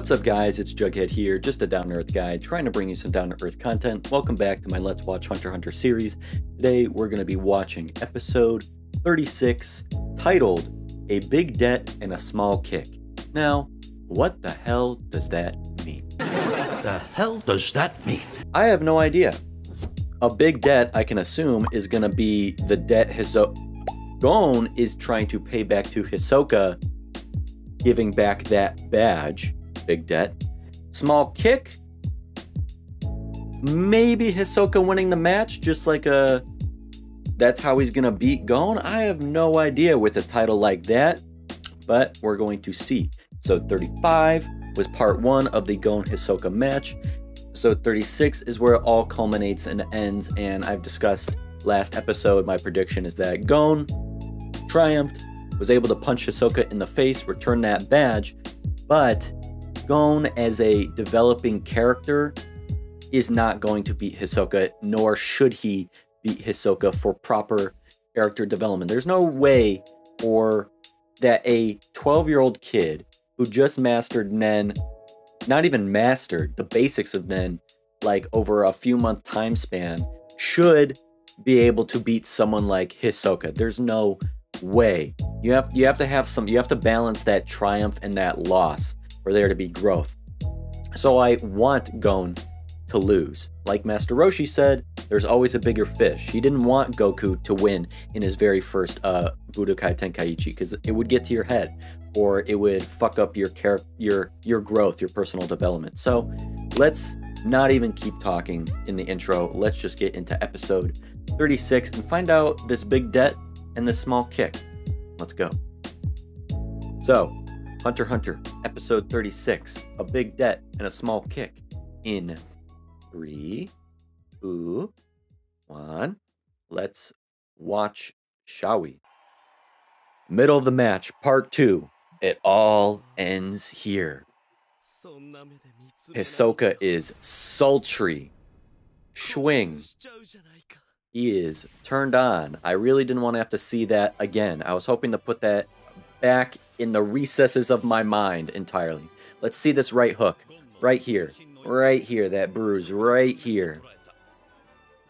What's up guys, it's Jughead here, just a down-to-earth guy trying to bring you some down-to-earth content. Welcome back to my Let's Watch Hunter Hunter series. Today we're going to be watching episode 36 titled A Big Debt and a Small Kick. Now, what the hell does that mean? What the hell does that mean? I have no idea. A big debt, I can assume, is going to be the debt Hiso- Gon is trying to pay back to Hisoka, giving back that badge. Big debt. Small kick. Maybe Hisoka winning the match, just like a. That's how he's gonna beat Gon. I have no idea with a title like that, but we're going to see. So 35 was part one of the Gon Hisoka match. So 36 is where it all culminates and ends, and I've discussed last episode. My prediction is that Gon triumphed, was able to punch Hisoka in the face, return that badge, but Gon as a developing character is not going to beat Hisoka, nor should he beat Hisoka for proper character development. There's no way or that a 12 year old kid who just mastered Nen, not even mastered the basics of Nen, like over a few month time span, should be able to beat someone like Hisoka. There's no way. You have you have to have some you have to balance that triumph and that loss for there to be growth. So I want Gon to lose. Like Master Roshi said, there's always a bigger fish. He didn't want Goku to win in his very first uh, Budokai Tenkaichi because it would get to your head or it would fuck up your char- your your growth, your personal development. So let's not even keep talking in the intro. Let's just get into episode 36 and find out this big debt and this small kick. Let's go. So, Hunter Hunter, episode 36 A Big Debt and a Small Kick. In three, two, one. Let's watch, shall we? Middle of the match, part two. It all ends here. Hisoka is sultry. Schwing. He is turned on. I really didn't want to have to see that again. I was hoping to put that back in the recesses of my mind entirely. Let's see this right hook. Right here. Right here. That bruise right here.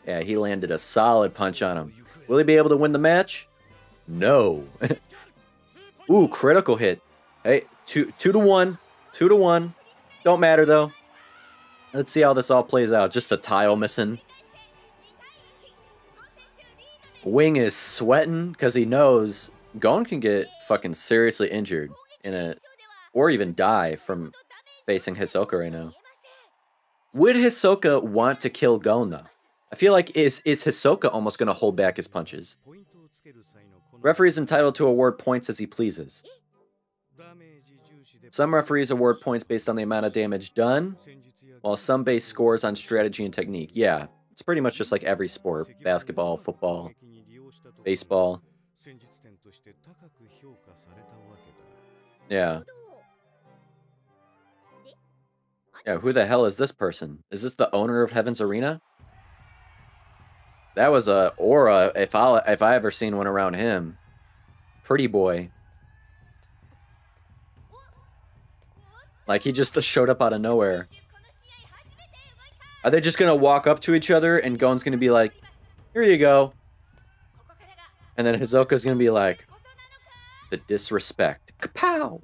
Yeah, he landed a solid punch on him. Will he be able to win the match? No. Ooh, critical hit. Hey, two, two to one. Two to one. Don't matter, though. Let's see how this all plays out. Just the tile missing. Wing is sweating because he knows Gon can get fucking seriously injured in a, or even die from facing Hisoka right now. Would Hisoka want to kill Gon though? I feel like is is Hisoka almost going to hold back his punches? Referee is entitled to award points as he pleases. Some referees award points based on the amount of damage done, while some base scores on strategy and technique. Yeah, it's pretty much just like every sport basketball, football, baseball. Yeah. Yeah, who the hell is this person? Is this the owner of Heaven's Arena? That was a aura if I if I ever seen one around him. Pretty boy. Like he just showed up out of nowhere. Are they just gonna walk up to each other and Gon's gonna be like, "Here you go," and then Hisoka's gonna be like, "The disrespect." Kapow!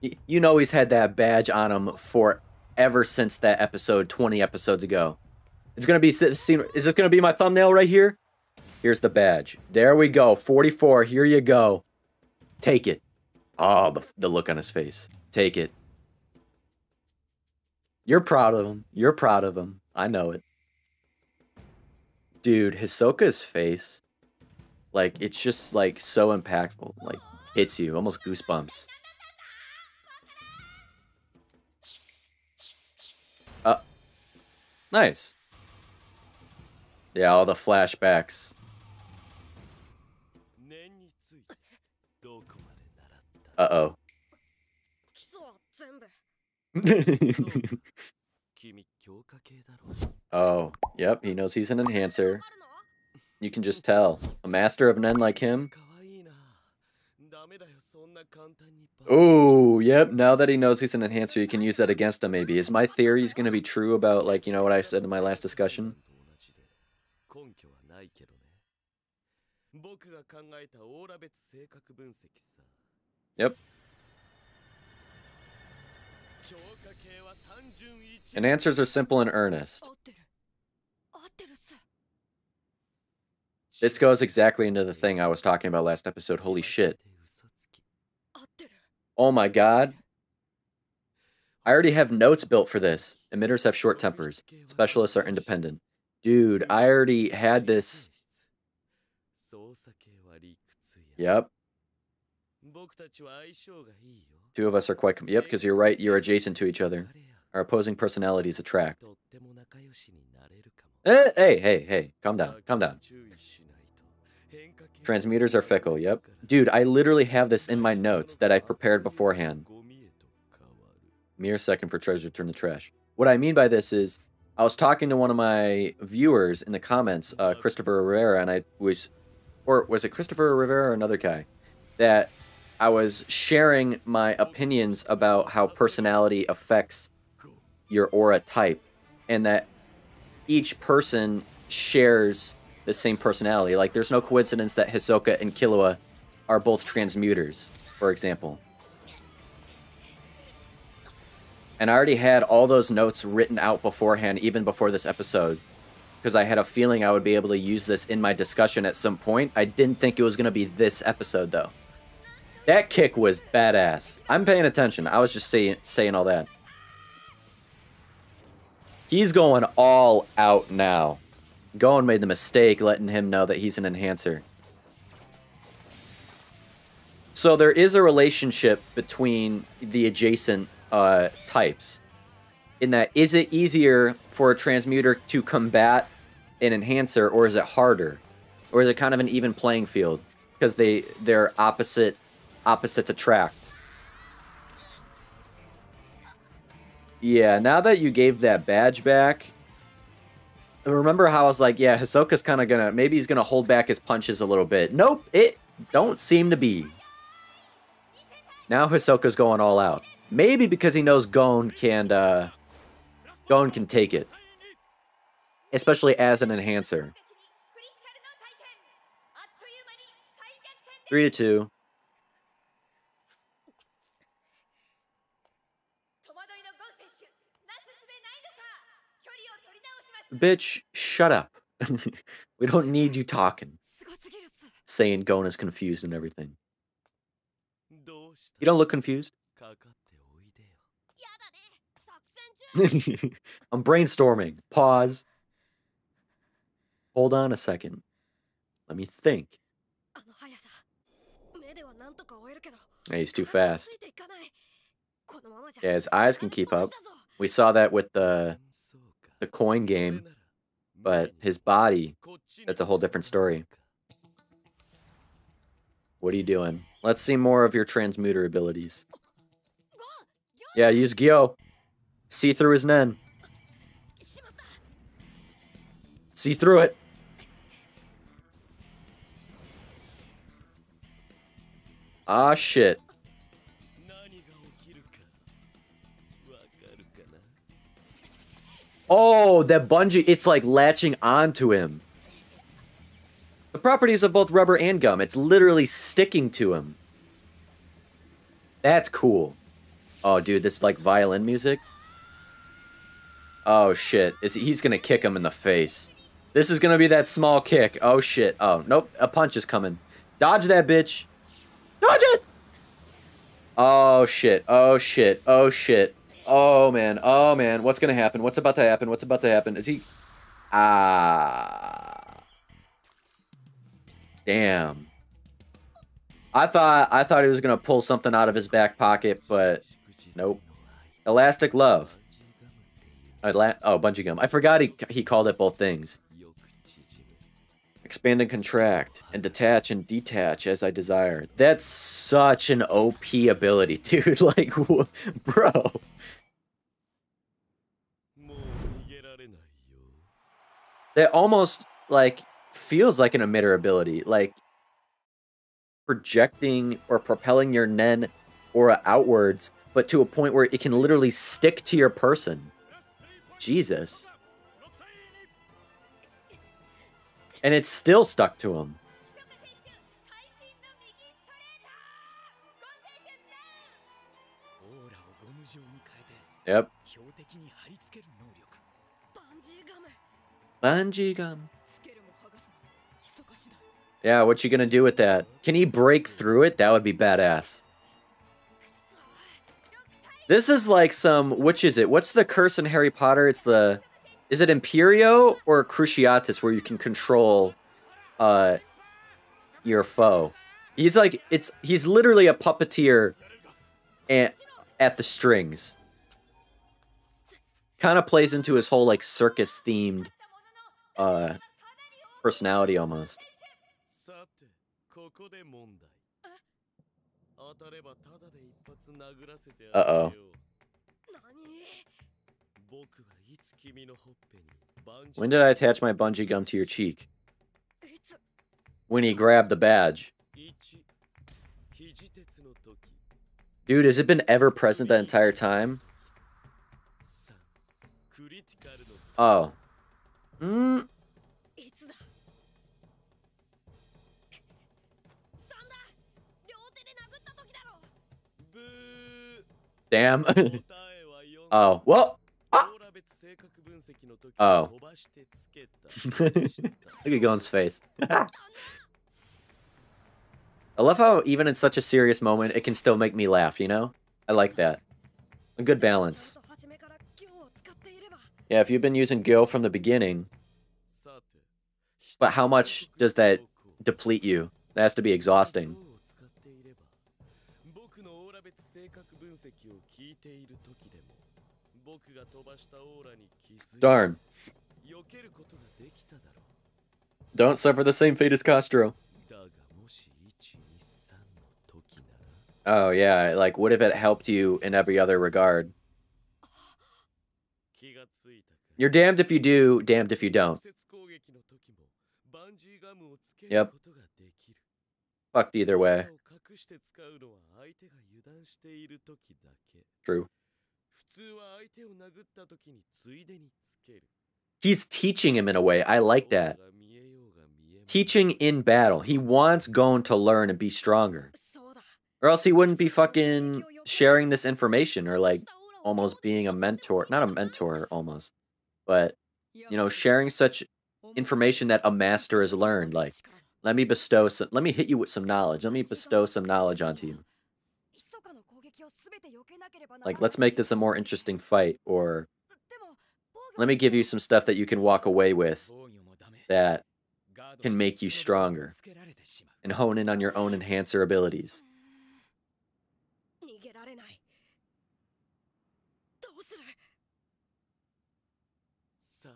You know he's had that badge on him for ever since that episode 20 episodes ago. It's gonna be seen. is this gonna be my thumbnail right here? Here's the badge. There we go. 44. Here you go. Take it. Oh, the, the look on his face. Take it. You're proud of him. You're proud of him. I know it. Dude, Hisoka's face, like, it's just, like, so impactful. Like, hits you. Almost goosebumps. Uh, nice. Yeah, all the flashbacks. Uh-oh. oh, yep, he knows he's an enhancer. You can just tell. A master of Nen like him? Oh, yep. Now that he knows he's an enhancer, you can use that against him, maybe. Is my theories going to be true about, like, you know what I said in my last discussion? Yep. And answers are simple and earnest. This goes exactly into the thing I was talking about last episode. Holy shit. Oh my god. I already have notes built for this. Emitters have short tempers. Specialists are independent. Dude, I already had this. Yep. Two of us are quite. yep, because you're right. You're adjacent to each other. Our opposing personalities attract. Eh, hey, hey, hey. Calm down. Calm down. Transmuters are fickle, yep. Dude, I literally have this in my notes that I prepared beforehand. Mere second for treasure, turn the trash. What I mean by this is, I was talking to one of my viewers in the comments, uh, Christopher Rivera, and I was, or was it Christopher Rivera or another guy, that I was sharing my opinions about how personality affects your aura type, and that each person shares the same personality. Like, there's no coincidence that Hisoka and Killua are both transmuters, for example. And I already had all those notes written out beforehand, even before this episode, because I had a feeling I would be able to use this in my discussion at some point. I didn't think it was going to be this episode, though. That kick was badass. I'm paying attention. I was just saying, saying all that. He's going all out now. Gon made the mistake letting him know that he's an enhancer. So there is a relationship between the adjacent uh, types. In that, is it easier for a transmuter to combat an enhancer, or is it harder, or is it kind of an even playing field because they they're opposite opposites attract? Yeah, now that you gave that badge back, remember how I was like, yeah, Hisoka's kind of gonna, maybe he's gonna hold back his punches a little bit. Nope, it don't seem to be. Now Hisoka's going all out. Maybe because he knows Gon can, uh, Gon can take it. Especially as an enhancer. Three to two. Bitch, shut up. we don't need you talking. Saying Gona's confused and everything. You don't look confused. I'm brainstorming. Pause. Hold on a second. Let me think. Hey, he's too fast. Yeah, his eyes can keep up. We saw that with the the coin game, but his body, that's a whole different story. What are you doing? Let's see more of your transmuter abilities. Yeah, use Gyo. See through his Nen. See through it. Ah, shit. Oh, that bungee, it's like latching onto him. The properties of both rubber and gum, it's literally sticking to him. That's cool. Oh, dude, this is like violin music. Oh, shit. Is He's gonna kick him in the face. This is gonna be that small kick. Oh, shit. Oh, nope. A punch is coming. Dodge that bitch. Dodge it! Oh, shit. Oh, shit. Oh, shit. Oh man, oh man, what's gonna happen? What's about to happen? What's about to happen? Is he? Ah, damn. I thought I thought he was gonna pull something out of his back pocket, but nope. Elastic Love. Oh, Bungee Gum. I forgot he he called it both things. Expand and contract, and detach and detach as I desire. That's such an OP ability, dude. Like, bro. That almost like feels like an emitter ability. Like projecting or propelling your Nen aura outwards, but to a point where it can literally stick to your person. Jesus. And it's still stuck to him. 久 Bungee gum. Yeah, what you gonna do with that? Can he break through it? That would be badass. This is like some, which is it? What's the curse in Harry Potter? It's the, is it Imperio or Cruciatus where you can control uh, your foe? He's like, it's, he's literally a puppeteer at, at the strings. Kind of plays into his whole like circus themed uh, personality almost. Uh oh. When did I attach my bungee gum to your cheek? When he grabbed the badge. Dude, has it been ever present that entire time? Oh. Damn. oh, well. Ah. Oh. Look at Gon's face. I love how even in such a serious moment, it can still make me laugh, you know? I like that. A good balance. Yeah, if you've been using Gyo from the beginning, but how much does that deplete you? That has to be exhausting. Darn. Don't suffer the same fate as Castro. Oh yeah, like what if it helped you in every other regard? You're damned if you do, damned if you don't. Yep. Fucked either way. True. He's teaching him in a way. I like that. Teaching in battle. He wants Gon to learn and be stronger. Or else he wouldn't be fucking sharing this information or like almost being a mentor. Not a mentor, almost. But you know, sharing such information that a master has learned, like let me bestow some let me hit you with some knowledge. Let me bestow some knowledge onto you. Like let's make this a more interesting fight or let me give you some stuff that you can walk away with that can make you stronger and hone in on your own enhancer abilities.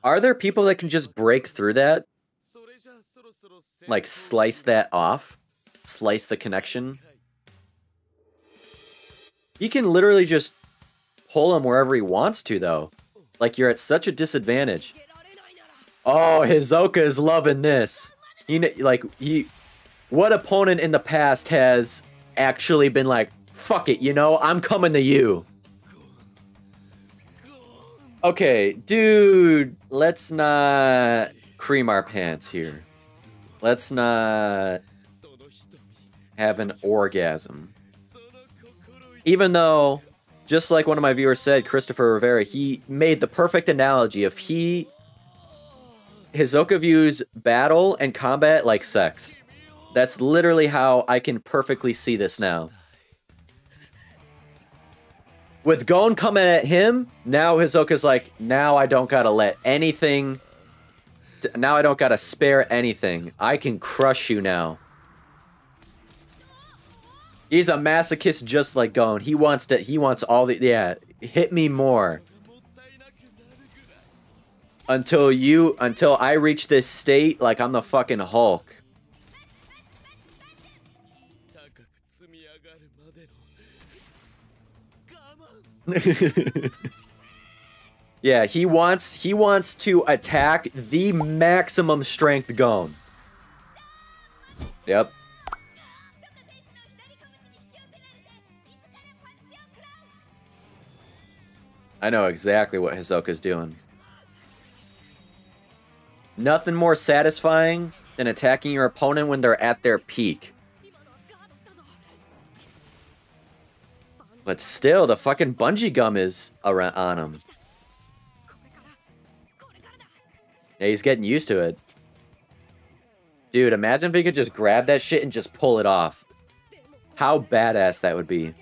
Are there people that can just break through that? Like slice that off? Slice the connection? He can literally just pull him wherever he wants to, though. Like, you're at such a disadvantage. Oh, Hisoka is loving this. He, like, he... What opponent in the past has actually been like, fuck it, you know, I'm coming to you. Okay, dude, let's not cream our pants here. Let's not have an orgasm. Even though, just like one of my viewers said, Christopher Rivera, he made the perfect analogy of he Hisoka views battle and combat like sex. That's literally how I can perfectly see this now with Gon coming at him, now Hisoka's like, now I don't gotta let anything. Now I don't gotta spare anything. I can crush you now. He's a masochist just like Gon. He wants to. He wants all the. Yeah, hit me more. Until you, until I reach this state, like I'm the fucking Hulk. yeah, he wants he wants to attack the maximum strength Gon. Yep. I know exactly what Hisoka's doing. Nothing more satisfying than attacking your opponent when they're at their peak. But still, the fucking bungee gum is around on him. Yeah, he's getting used to it. Dude, imagine if he could just grab that shit and just pull it off. How badass that would be.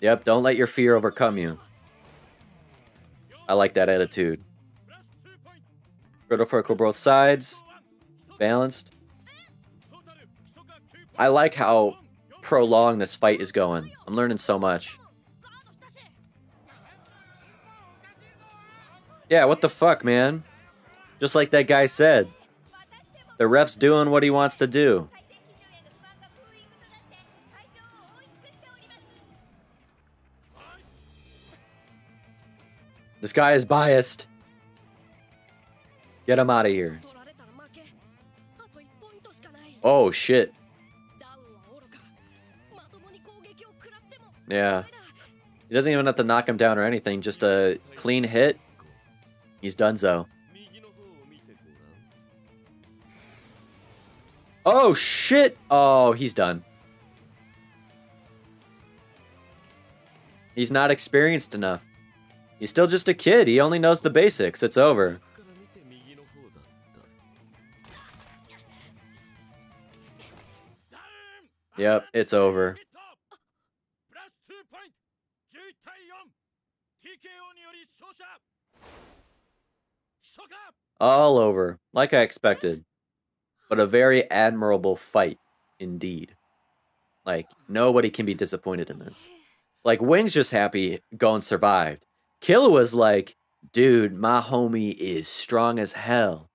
Yep, don't let your fear overcome you. I like that attitude. Critical both sides. Balanced. I like how Prolong this fight is going. I'm learning so much. Yeah, what the fuck, man? Just like that guy said. The ref's doing what he wants to do. This guy is biased. Get him out of here. Oh, shit. Yeah. He doesn't even have to knock him down or anything. Just a clean hit. He's done so. Oh, shit. Oh, he's done. He's not experienced enough. He's still just a kid. He only knows the basics. It's over. Yep, it's over. All over. Like I expected. But a very admirable fight indeed. Like, nobody can be disappointed in this. Like, Wing's just happy Gon survived. Killua's like, dude, my homie is strong as hell.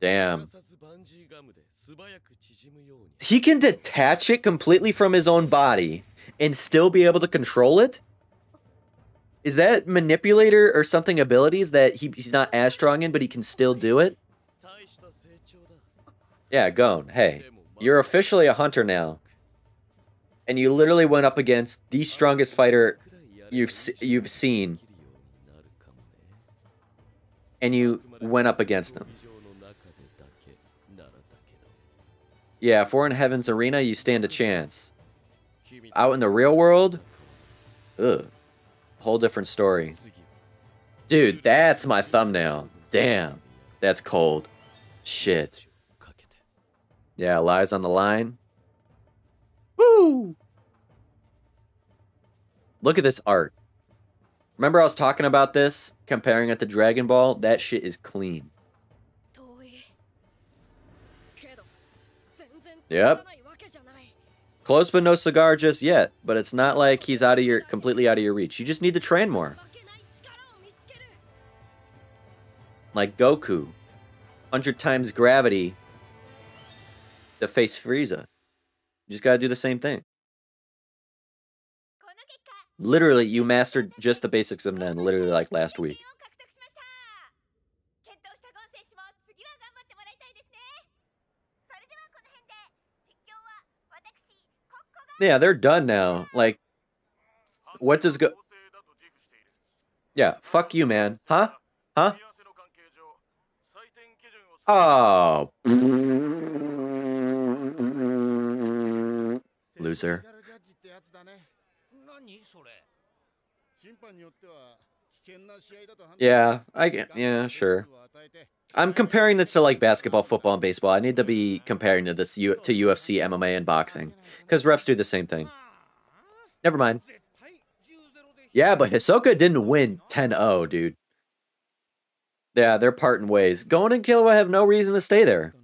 Damn. He can detach it completely from his own body and still be able to control it? Is that manipulator or something abilities that he, he's not as strong in, but he can still do it? Yeah, Gon, hey, you're officially a hunter now. And you literally went up against the strongest fighter you've you've seen. And you went up against him. Yeah, if we're in Heaven's Arena, you stand a chance. Out in the real world, ugh, whole different story. Dude, that's my thumbnail. Damn, that's cold. Shit. Yeah, lies on the line. Woo! Look at this art. Remember I was talking about this, comparing it to Dragon Ball? That shit is clean. Yep. Close but no cigar just yet, but it's not like he's out of your completely out of your reach. You just need to train more. Like Goku. 100 times gravity to face Frieza. You just got to do the same thing. Literally, you mastered just the basics of Nen, literally like last week. Yeah, they're done now. Like, what does go. Yeah, fuck you, man. Huh? Huh? Oh. Loser. Yeah, I get. Yeah, sure. I'm comparing this to like basketball, football, and baseball. I need to be comparing to this U to UFC, MMA, and boxing because refs do the same thing. Never mind. Yeah, but Hisoka didn't win 10-0, dude. Yeah, they're parting ways. Gon and Killua have no reason to stay there.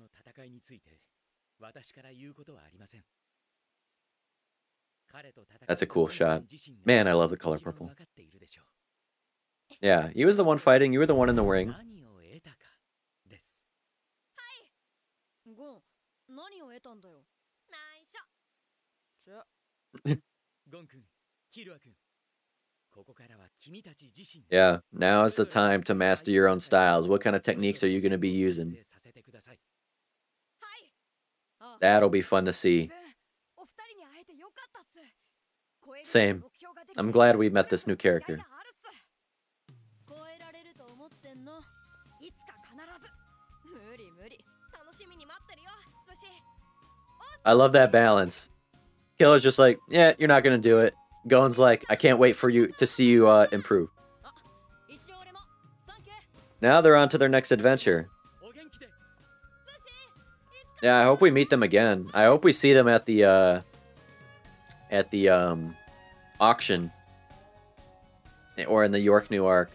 That's a cool shot. Man, I love the color purple. Yeah, he was the one fighting. You were the one in the ring. yeah, now is the time to master your own styles. What kind of techniques are you going to be using? That'll be fun to see. Same. I'm glad we met this new character. I love that balance. Killua's just like, yeah, you're not gonna do it. Gon's like, I can't wait for you to see you uh, improve. Now they're on to their next adventure. Yeah, I hope we meet them again. I hope we see them at the uh, at the um, auction or in the York New Arc.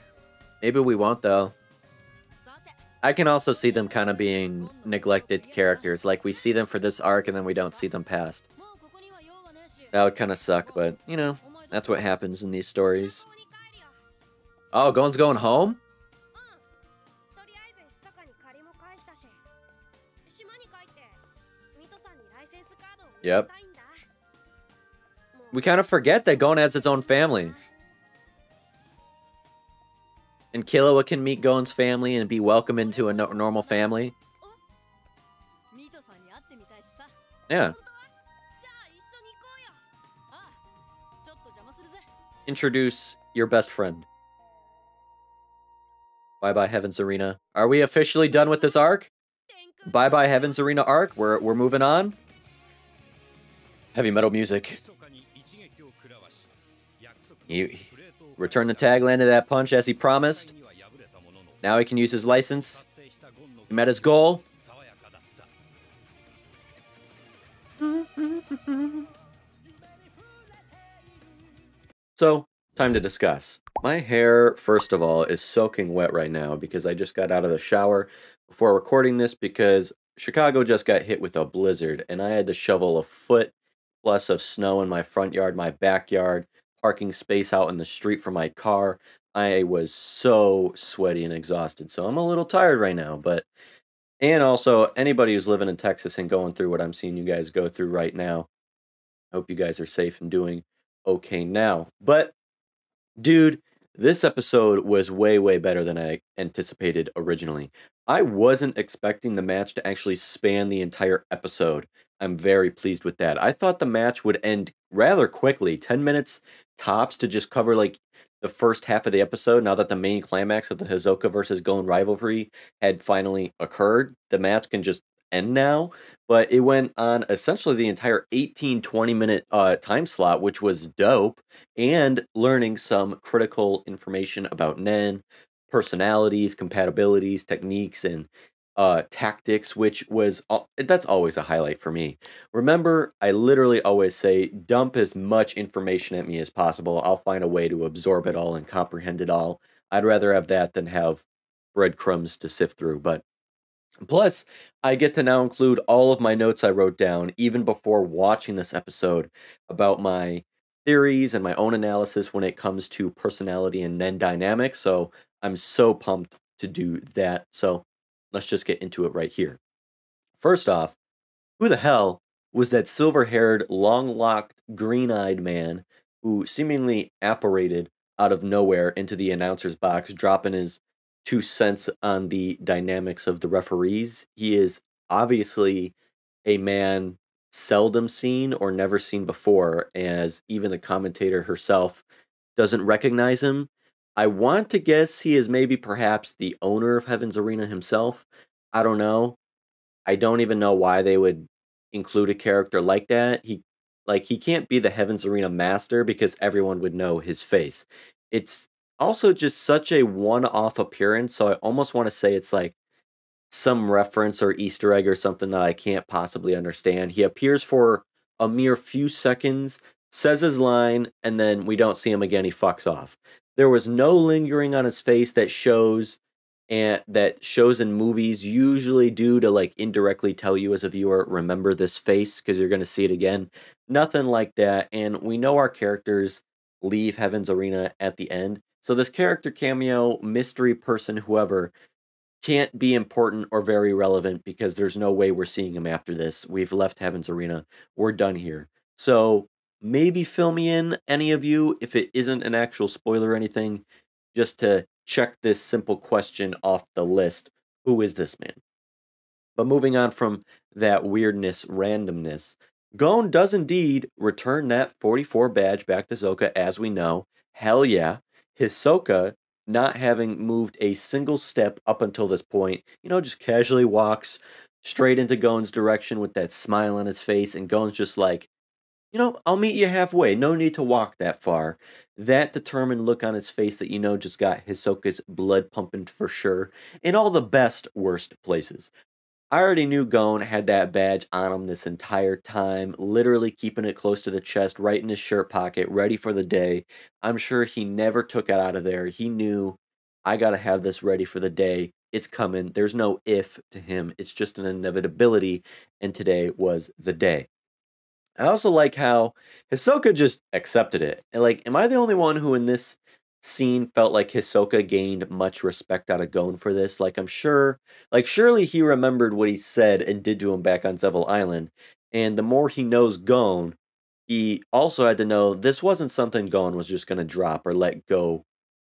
Maybe we won't though. I can also see them kind of being neglected characters. Like, we see them for this arc, and then we don't see them past. That would kind of suck, but, you know, that's what happens in these stories. Oh, Gon's going home? Yep. We kind of forget that Gon has his own family. And Killua can meet Gon's family and be welcomed into a no normal family. Yeah. Introduce your best friend. Bye bye Heaven's Arena. Are we officially done with this arc? Bye bye Heaven's Arena arc. We're we're moving on. Heavy metal music. You return the tagline to that punch as he promised. Now he can use his license. He met his goal. So, time to discuss. My hair, first of all, is soaking wet right now because I just got out of the shower before recording this because Chicago just got hit with a blizzard and I had to shovel a foot plus of snow in my front yard, my backyard, parking space out in the street for my car. I was so sweaty and exhausted. So I'm a little tired right now, but and also anybody who's living in Texas and going through what I'm seeing you guys go through right now. I hope you guys are safe and doing okay now. But dude, this episode was way way better than I anticipated originally. I wasn't expecting the match to actually span the entire episode. I'm very pleased with that. I thought the match would end rather quickly, 10 minutes tops to just cover like the first half of the episode now that the main climax of the Hisoka versus Gon rivalry had finally occurred. The match can just end now, but it went on essentially the entire 18 20 minute uh, time slot, which was dope, and learning some critical information about Nen, personalities, compatibilities, techniques, and uh, tactics, which was that's always a highlight for me. Remember, I literally always say dump as much information at me as possible. I'll find a way to absorb it all and comprehend it all. I'd rather have that than have breadcrumbs to sift through. But plus, I get to now include all of my notes I wrote down even before watching this episode about my theories and my own analysis when it comes to personality and Nen dynamics. So I'm so pumped to do that. So let's just get into it right here. First off, who the hell was that silver haired, long locked, green eyed man who seemingly apparated out of nowhere into the announcer's box, dropping his two cents on the dynamics of the referees? He is obviously a man seldom seen or never seen before, as even the commentator herself doesn't recognize him. I want to guess he is maybe perhaps the owner of Heaven's Arena himself. I don't know. I don't even know why they would include a character like that. He like he can't be the Heaven's Arena master because everyone would know his face. It's also just such a one-off appearance, so I almost want to say it's like some reference or Easter egg or something that I can't possibly understand. He appears for a mere few seconds, says his line, and then we don't see him again. He fucks off. There was no lingering on his face that shows and that shows in movies usually do to like indirectly tell you as a viewer remember this face because you're going to see it again nothing like that and we know our characters leave heaven's arena at the end so this character cameo mystery person whoever can't be important or very relevant because there's no way we're seeing him after this we've left heaven's arena we're done here so maybe fill me in, any of you, if it isn't an actual spoiler or anything, just to check this simple question off the list. Who is this man? But moving on from that weirdness, randomness, Gon does indeed return that 44 badge back to Hisoka, as we know. Hell yeah. Hisoka, not having moved a single step up until this point, you know, just casually walks straight into Gon's direction with that smile on his face, and Gon's just like, you know, I'll meet you halfway. No need to walk that far. That determined look on his face that you know just got Hisoka's blood pumping for sure in all the best, worst places. I already knew Gon had that badge on him this entire time, literally keeping it close to the chest, right in his shirt pocket, ready for the day. I'm sure he never took it out of there. He knew, I got to have this ready for the day. It's coming. There's no if to him. It's just an inevitability. And today was the day. I also like how Hisoka just accepted it. Like, am I the only one who in this scene felt like Hisoka gained much respect out of Gon for this. Like I'm sure, like surely he remembered what he said and did to him back on Zevil Island. And the more he knows Gon, he also had to know this wasn't something Gon was just gonna drop or let go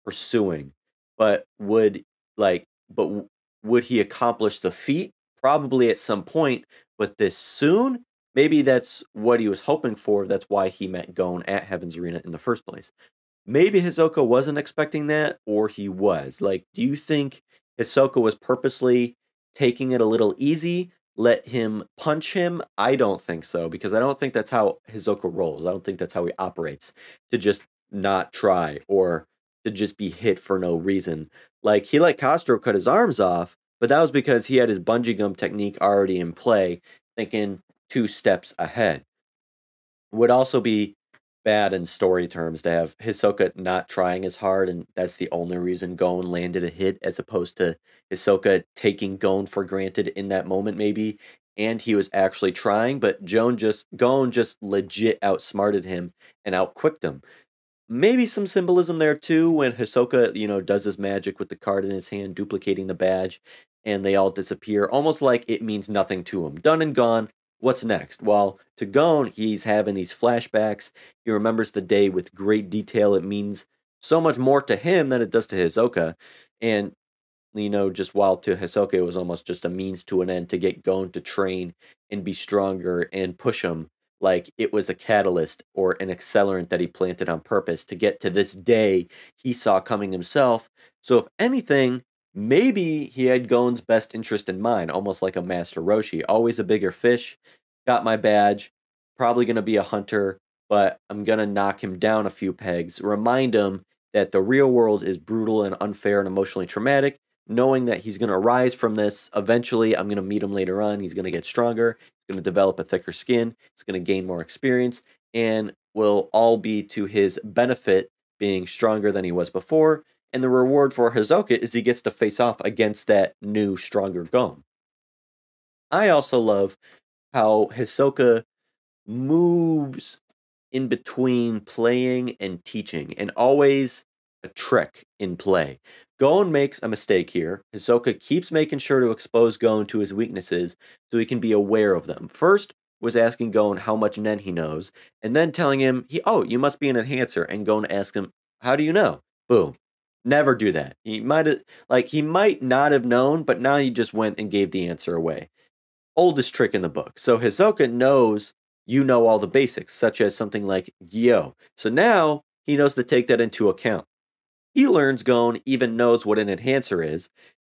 pursuing. But would like, but would he accomplish the feat? Probably at some point, but this soon? Maybe that's what he was hoping for. That's why he met Gon at Heaven's Arena in the first place maybe Hisoka wasn't expecting that, or he was. Like, do you think Hisoka was purposely taking it a little easy? Let him punch him? I don't think so, because I don't think that's how Hisoka rolls. I don't think that's how he operates to just not try or to just be hit for no reason. Like, he let Castro cut his arms off, but that was because he had his bungee gum technique already in play, thinking two steps ahead. Would also be bad in story terms to have Hisoka not trying as hard, and that's the only reason Gon landed a hit, as opposed to Hisoka taking Gon for granted in that moment, maybe, and he was actually trying, but Gon just Gon just legit outsmarted him and outquicked him. Maybe some symbolism there too when Hisoka, you know, does his magic with the card in his hand, duplicating the badge, and they all disappear, almost like it means nothing to him. Done and gone, What's next? Well, to Gon, he's having these flashbacks. He remembers the day with great detail. It means so much more to him than it does to Hisoka. And, you know, just while to Hisoka, it was almost just a means to an end to get Gon to train and be stronger and push him like it was a catalyst or an accelerant that he planted on purpose to get to this day he saw coming himself. So, if anything, maybe he had Gon's best interest in mind, almost like a Master Roshi. Always a bigger fish. Got my badge. Probably going to be a hunter, but I'm going to knock him down a few pegs. Remind him that the real world is brutal and unfair and emotionally traumatic. Knowing that he's going to rise from this eventually, I'm going to meet him later on. He's going to get stronger. He's going to develop a thicker skin. He's going to gain more experience and will all be to his benefit being stronger than he was before and the reward for Hisoka is he gets to face off against that new, stronger Gon. I also love how Hisoka moves in between playing and teaching, and always a trick in play. Gon makes a mistake here. Hisoka keeps making sure to expose Gon to his weaknesses so he can be aware of them. First was asking Gon how much Nen he knows, and then telling him, he, oh, you must be an enhancer. And Gon asks him, how do you know? Boom. Never do that. He might have, like, he might not have known, but now he just went and gave the answer away. Oldest trick in the book. So Hisoka knows you know all the basics, such as something like Gyo. So now he knows to take that into account. He learns Gon even knows what an enhancer is.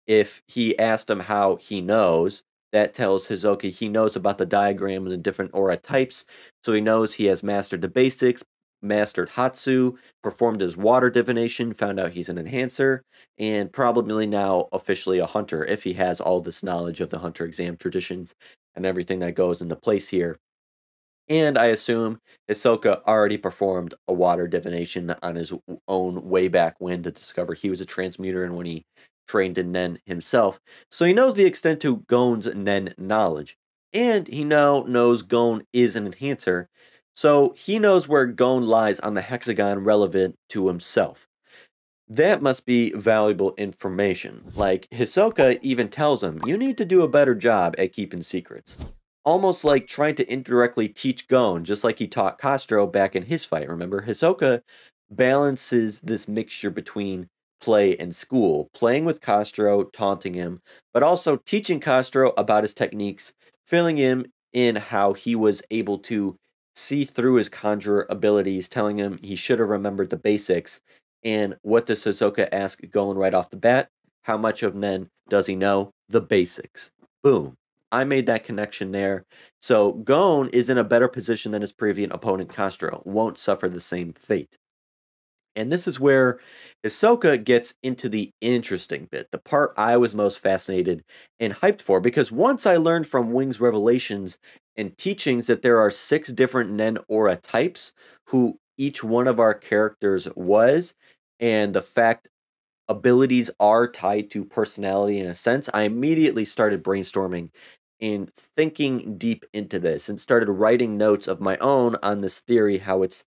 If he asked him how he knows, that tells Hisoka he knows about the diagram and the different aura types, so he knows he has mastered the basics, mastered Hatsu, performed his water divination, found out he's an enhancer, and probably now officially a hunter if he has all this knowledge of the hunter exam traditions and everything that goes into place here. And I assume Hisoka already performed a water divination on his own way back when to discover he was a transmuter and when he trained in Nen himself. So he knows the extent to Gon's Nen knowledge. And he now knows Gon is an enhancer, so he knows where Gon lies on the hexagon relevant to himself. That must be valuable information. Like, Hisoka even tells him, you need to do a better job at keeping secrets. almost like trying to indirectly teach Gon, just like he taught Castro back in his fight. Remember, Hisoka balances this mixture between play and school, playing with Castro, taunting him, but also teaching Castro about his techniques, filling him in how he was able to see through his conjurer abilities, telling him he should have remembered the basics. And what does Hisoka ask Gon right off the bat? How much of Nen does he know? The basics. Boom. I made that connection there. So Gon is in a better position than his previous opponent Castro, won't suffer the same fate. And this is where Hisoka gets into the interesting bit, the part I was most fascinated and hyped for, because once I learned from Wing's revelations and teachings that there are six different Nen Aura types, who each one of our characters was, and the fact abilities are tied to personality in a sense, I immediately started brainstorming and thinking deep into this and started writing notes of my own on this theory how it's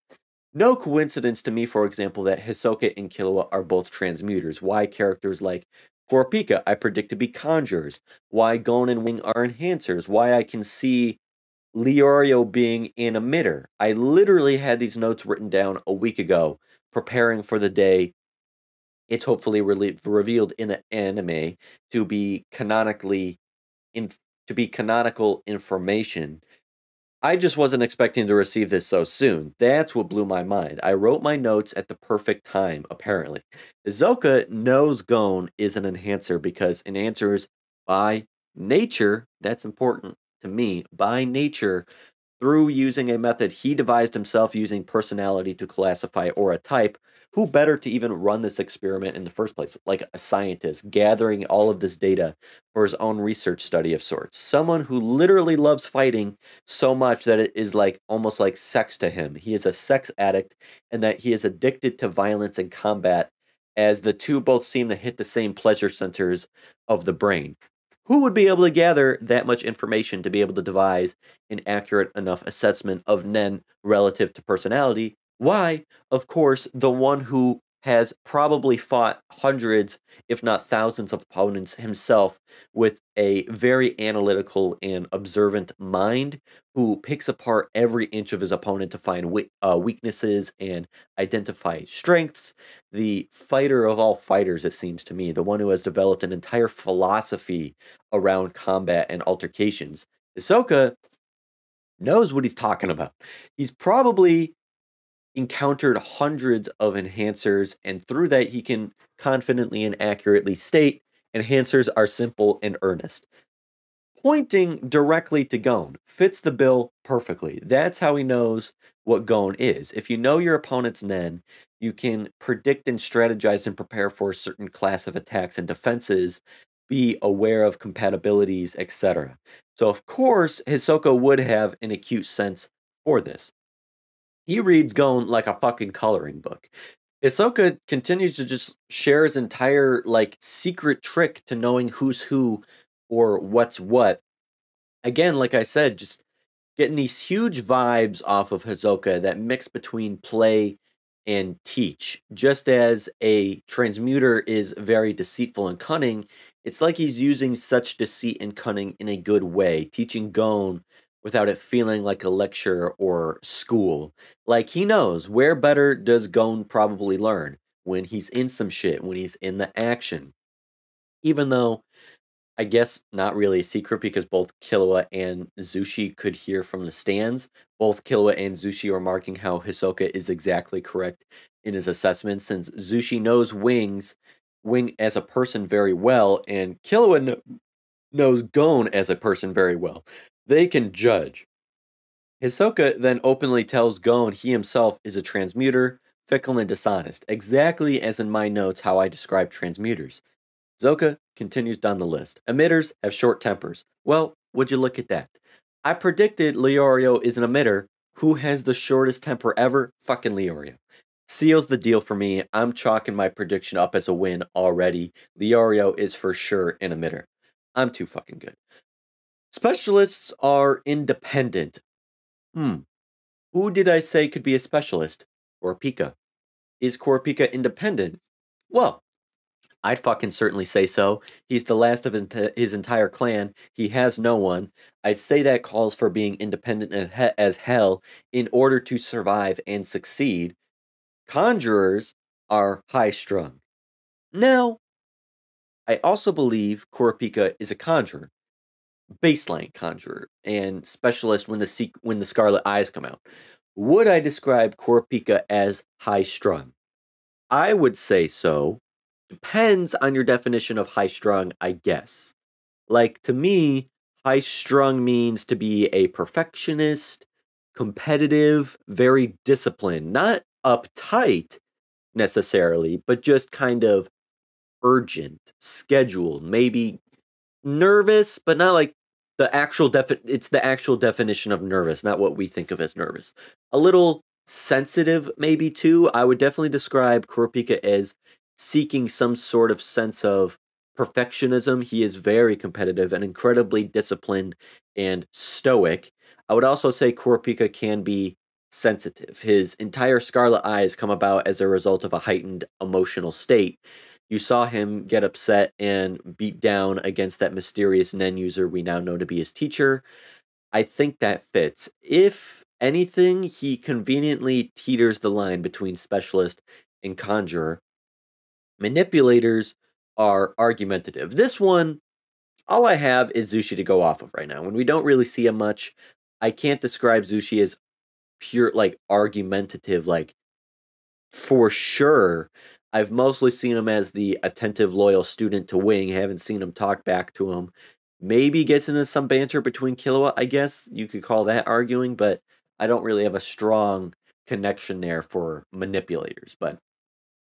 no coincidence to me, for example, that Hisoka and Killua are both transmuters. Why characters like Kurapika I predict to be conjurers. Why Gon and Wing are enhancers. Why I can see Leorio being an emitter. I literally had these notes written down a week ago, preparing for the day it's hopefully re- revealed in the anime to be canonically in to be canonical information I just wasn't expecting to receive this so soon. That's what blew my mind. I wrote my notes at the perfect time, apparently. Hisoka knows Gon is an enhancer because enhancers, by nature, that's important to me, by nature, through using a method he devised himself using personality to classify or a type, who better to even run this experiment in the first place? Like a scientist gathering all of this data for his own research study of sorts. Someone who literally loves fighting so much that it is like almost like sex to him. He is a sex addict and that he is addicted to violence and combat, as the two both seem to hit the same pleasure centers of the brain. Who would be able to gather that much information to be able to devise an accurate enough assessment of Nen relative to personality why? Of course, the one who has probably fought hundreds, if not thousands, of opponents himself with a very analytical and observant mind who picks apart every inch of his opponent to find we- uh, weaknesses and identify strengths. The fighter of all fighters, it seems to me, the one who has developed an entire philosophy around combat and altercations. Hisoka knows what he's talking about. He's probably encountered hundreds of enhancers, and through that, he can confidently and accurately state enhancers are simple and earnest. Pointing directly to Gon fits the bill perfectly. That's how he knows what Gon is. If you know your opponent's Nen, you can predict and strategize and prepare for a certain class of attacks and defenses, be aware of compatibilities, etc. So, of course, Hisoka would have an acute sense for this. He reads Gon like a fucking coloring book. Hisoka continues to just share his entire like secret trick to knowing who's who or what's what. Again, like I said, just getting these huge vibes off of Hisoka that mix between play and teach. Just as a transmuter is very deceitful and cunning, it's like he's using such deceit and cunning in a good way, teaching Gon without it feeling like a lecture or school. Like he knows where better does Gon probably learn when he's in some shit, when he's in the action. Even though I guess not really a secret because both Killua and Zushi could hear from the stands. Both Killua and Zushi are marking how Hisoka is exactly correct in his assessment since Zushi knows Wings Wing as a person very well and Killua kn- knows Gon as a person very well. They can judge. Hisoka then openly tells Gon he himself is a transmuter, fickle and dishonest, exactly as in my notes how I describe transmuters. Zoka continues down the list. Emitters have short tempers. Well, would you look at that? I predicted Leorio is an emitter. Who has the shortest temper ever? Fucking Leorio. Seals the deal for me. I'm chalking my prediction up as a win already. Leorio is for sure an emitter. I'm too fucking good. Specialists are independent. Hmm. Who did I say could be a specialist? Kurapika. Is Kurapika independent? Well, I'd fucking certainly say so. He's the last of his, entire clan. He has no one. I'd say that calls for being independent as as hell in order to survive and succeed. Conjurers are high strung. Now, I also believe Kurapika is a conjurer, baseline conjurer, and specialist when the se- when the Scarlet Eyes come out. Would I describe Kurapika as high strung? I would say so. Depends on your definition of high strung, I guess. Like to me, high strung means to be a perfectionist, competitive, very disciplined, not uptight necessarily, but just kind of urgent, scheduled, maybe nervous, but not like the actual defi- it's the actual definition of nervous, not what we think of as nervous. A little sensitive maybe too. I would definitely describe Kurapika as seeking some sort of sense of perfectionism. He is very competitive and incredibly disciplined and stoic. I would also say Kurapika can be sensitive. His entire scarlet eyes come about as a result of a heightened emotional state. You saw him get upset and beat down against that mysterious Nen user we now know to be his teacher. I think that fits. If anything, he conveniently teeters the line between specialist and conjurer. Manipulators are argumentative. This one, all I have is Zushi to go off of right now. When we don't really see him much, I can't describe Zushi as pure, like, argumentative, like, for sure. I've mostly seen him as the attentive, loyal student to Wing. Haven't seen him talk back to him. Maybe gets into some banter between Killua, I guess you could call that arguing, but I don't really have a strong connection there for manipulators. But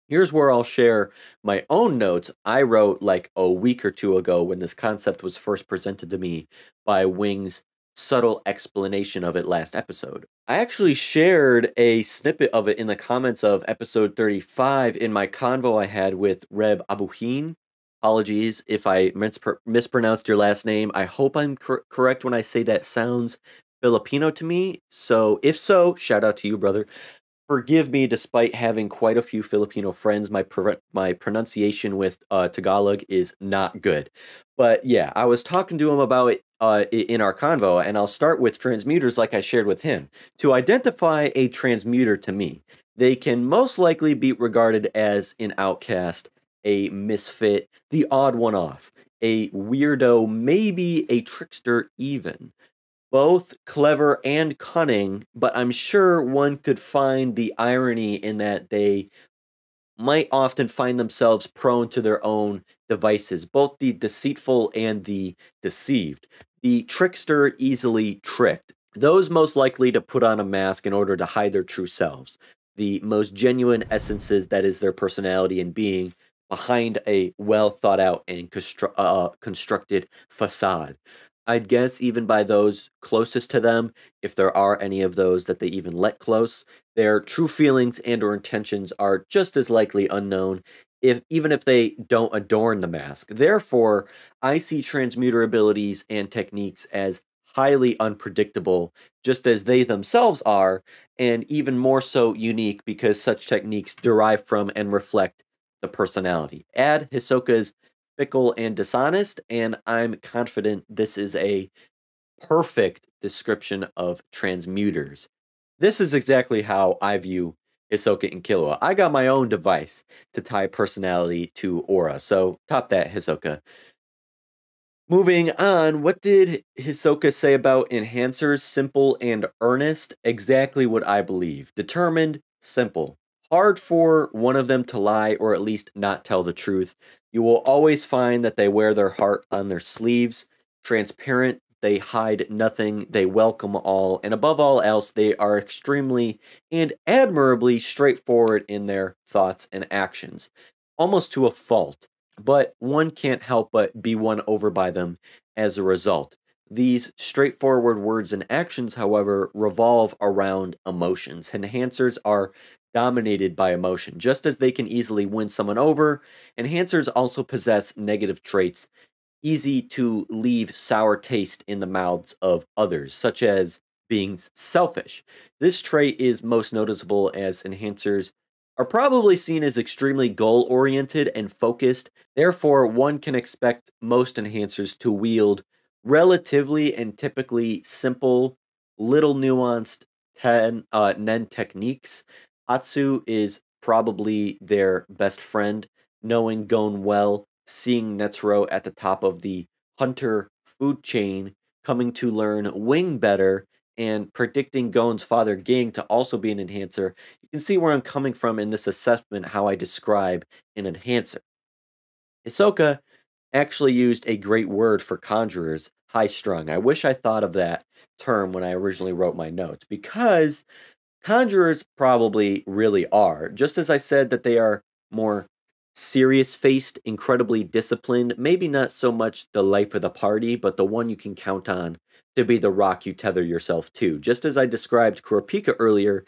here's where I'll share my own notes I wrote like a week or two ago when this concept was first presented to me by Wing's subtle explanation of it last episode. I actually shared a snippet of it in the comments of episode 35 in my convo I had with Reb Abuhin. Apologies if I mispr- mispronounced your last name. I hope I'm cor- correct when I say that sounds Filipino to me. So, if so, shout out to you, brother. Forgive me, despite having quite a few Filipino friends, my pr- my pronunciation with uh, Tagalog is not good. But yeah, I was talking to him about it uh, in our convo, and I'll start with transmuters like I shared with him. To identify a transmuter to me, they can most likely be regarded as an outcast, a misfit, the odd one off, a weirdo, maybe a trickster, even both clever and cunning, but I'm sure one could find the irony in that they might often find themselves prone to their own devices, both the deceitful and the deceived. The trickster easily tricked, those most likely to put on a mask in order to hide their true selves, the most genuine essences that is their personality and being behind a well thought out and constru- uh, constructed facade. I'd guess even by those closest to them, if there are any of those that they even let close, their true feelings and or intentions are just as likely unknown if even if they don't adorn the mask. Therefore, I see transmuter abilities and techniques as highly unpredictable just as they themselves are and even more so unique because such techniques derive from and reflect the personality. Add Hisoka's fickle and dishonest, and I'm confident this is a perfect description of transmuters. This is exactly how I view Hisoka and Killua. I got my own device to tie personality to aura, so top that, Hisoka. Moving on, what did Hisoka say about enhancers? Simple and earnest. Exactly what I believe. Determined, simple. Hard for one of them to lie or at least not tell the truth. You will always find that they wear their heart on their sleeves. Transparent, they hide nothing, they welcome all, and above all else, they are extremely and admirably straightforward in their thoughts and actions, almost to a fault. But one can't help but be won over by them as a result. These straightforward words and actions, however, revolve around emotions. Enhancers are dominated by emotion. Just as they can easily win someone over, enhancers also possess negative traits easy to leave sour taste in the mouths of others, such as being selfish. This trait is most noticeable as enhancers are probably seen as extremely goal oriented and focused. Therefore, one can expect most enhancers to wield relatively and typically simple, little nuanced ten, uh, Nen techniques. Hatsu is probably their best friend, knowing Gon well, seeing Netero at the top of the hunter food chain, coming to learn Wing better, and predicting Gon's father Ging to also be an enhancer. You can see where I'm coming from in this assessment, how I describe an enhancer. Hisoka actually used a great word for conjurers, high strung. I wish I thought of that term when I originally wrote my notes because conjurers probably really are. Just as I said that they are more serious faced, incredibly disciplined, maybe not so much the life of the party, but the one you can count on to be the rock you tether yourself to. Just as I described Kurapika earlier,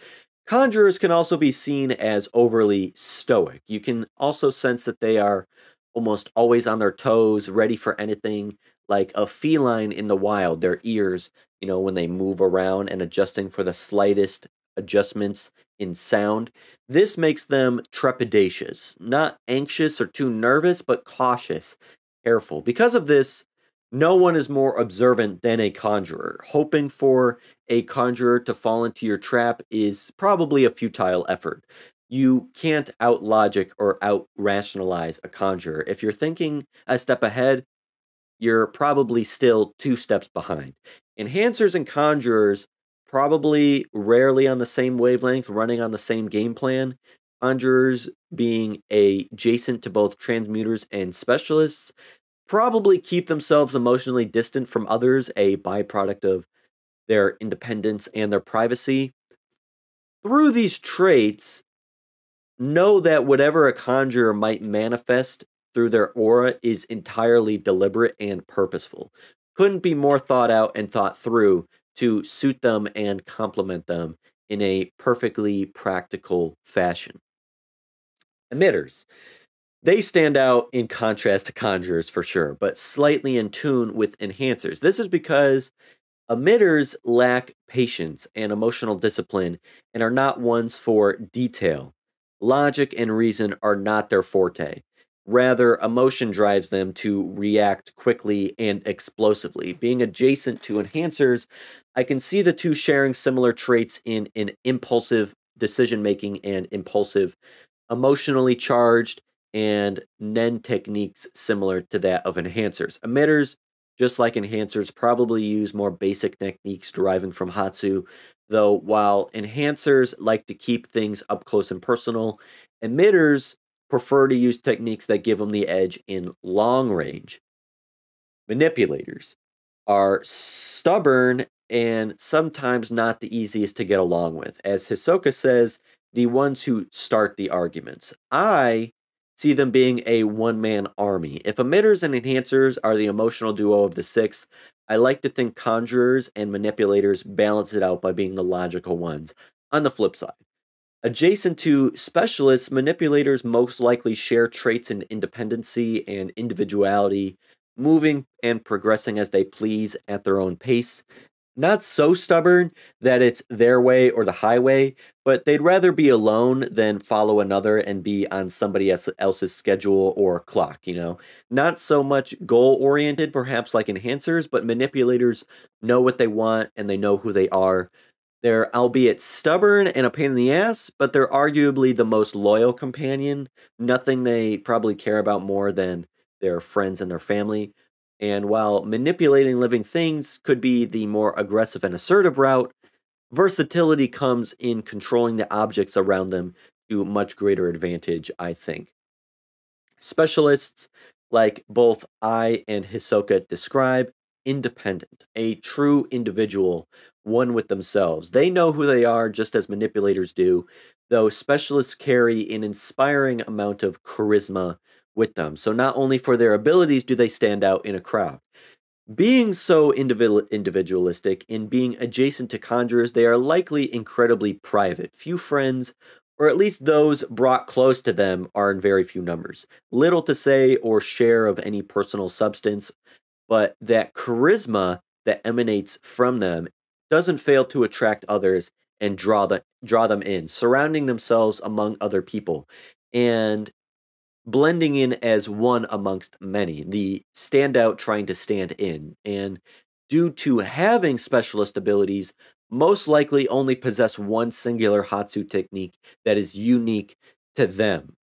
conjurers can also be seen as overly stoic. You can also sense that they are almost always on their toes, ready for anything, like a feline in the wild, their ears, you know, when they move around and adjusting for the slightest adjustments in sound. This makes them trepidatious, not anxious or too nervous, but cautious, careful. Because of this, no one is more observant than a conjurer. Hoping for a conjurer to fall into your trap is probably a futile effort. You can't out logic or out rationalize a conjurer. If you're thinking a step ahead, you're probably still two steps behind. Enhancers and conjurers probably rarely on the same wavelength, running on the same game plan. Conjurers being adjacent to both transmuters and specialists probably keep themselves emotionally distant from others, a byproduct of their independence and their privacy. Through these traits, know that whatever a conjurer might manifest through their aura is entirely deliberate and purposeful. Couldn't be more thought out and thought through to suit them and complement them in a perfectly practical fashion. Emitters. They stand out in contrast to conjurers for sure, but slightly in tune with enhancers. This is because emitters lack patience and emotional discipline and are not ones for detail. Logic and reason are not their forte. Rather, emotion drives them to react quickly and explosively. Being adjacent to enhancers, I can see the two sharing similar traits in an impulsive decision making and impulsive, emotionally charged, and Nen techniques similar to that of enhancers. Emitters, just like enhancers, probably use more basic techniques deriving from Hatsu, though while enhancers like to keep things up close and personal, emitters prefer to use techniques that give them the edge in long range. Manipulators are stubborn and sometimes not the easiest to get along with. As Hisoka says, the ones who start the arguments. I see them being a one man army. If emitters and enhancers are the emotional duo of the six, I like to think conjurers and manipulators balance it out by being the logical ones. On the flip side, Adjacent to specialists, manipulators most likely share traits in independency and individuality, moving and progressing as they please at their own pace. Not so stubborn that it's their way or the highway, but they'd rather be alone than follow another and be on somebody else's schedule or clock, you know? Not so much goal oriented, perhaps like enhancers, but manipulators know what they want and they know who they are. They're albeit stubborn and a pain in the ass, but they're arguably the most loyal companion. Nothing they probably care about more than their friends and their family. And while manipulating living things could be the more aggressive and assertive route, versatility comes in controlling the objects around them to much greater advantage, I think. Specialists, like both I and Hisoka describe, independent, a true individual one with themselves. They know who they are just as manipulators do, though specialists carry an inspiring amount of charisma with them. So not only for their abilities do they stand out in a crowd. Being so individualistic and being adjacent to conjurers, they are likely incredibly private. Few friends, or at least those brought close to them, are in very few numbers. Little to say or share of any personal substance, but that charisma that emanates from them doesn't fail to attract others and draw the draw them in, surrounding themselves among other people and blending in as one amongst many, the standout trying to stand in. And due to having specialist abilities, most likely only possess one singular Hatsu technique that is unique to them.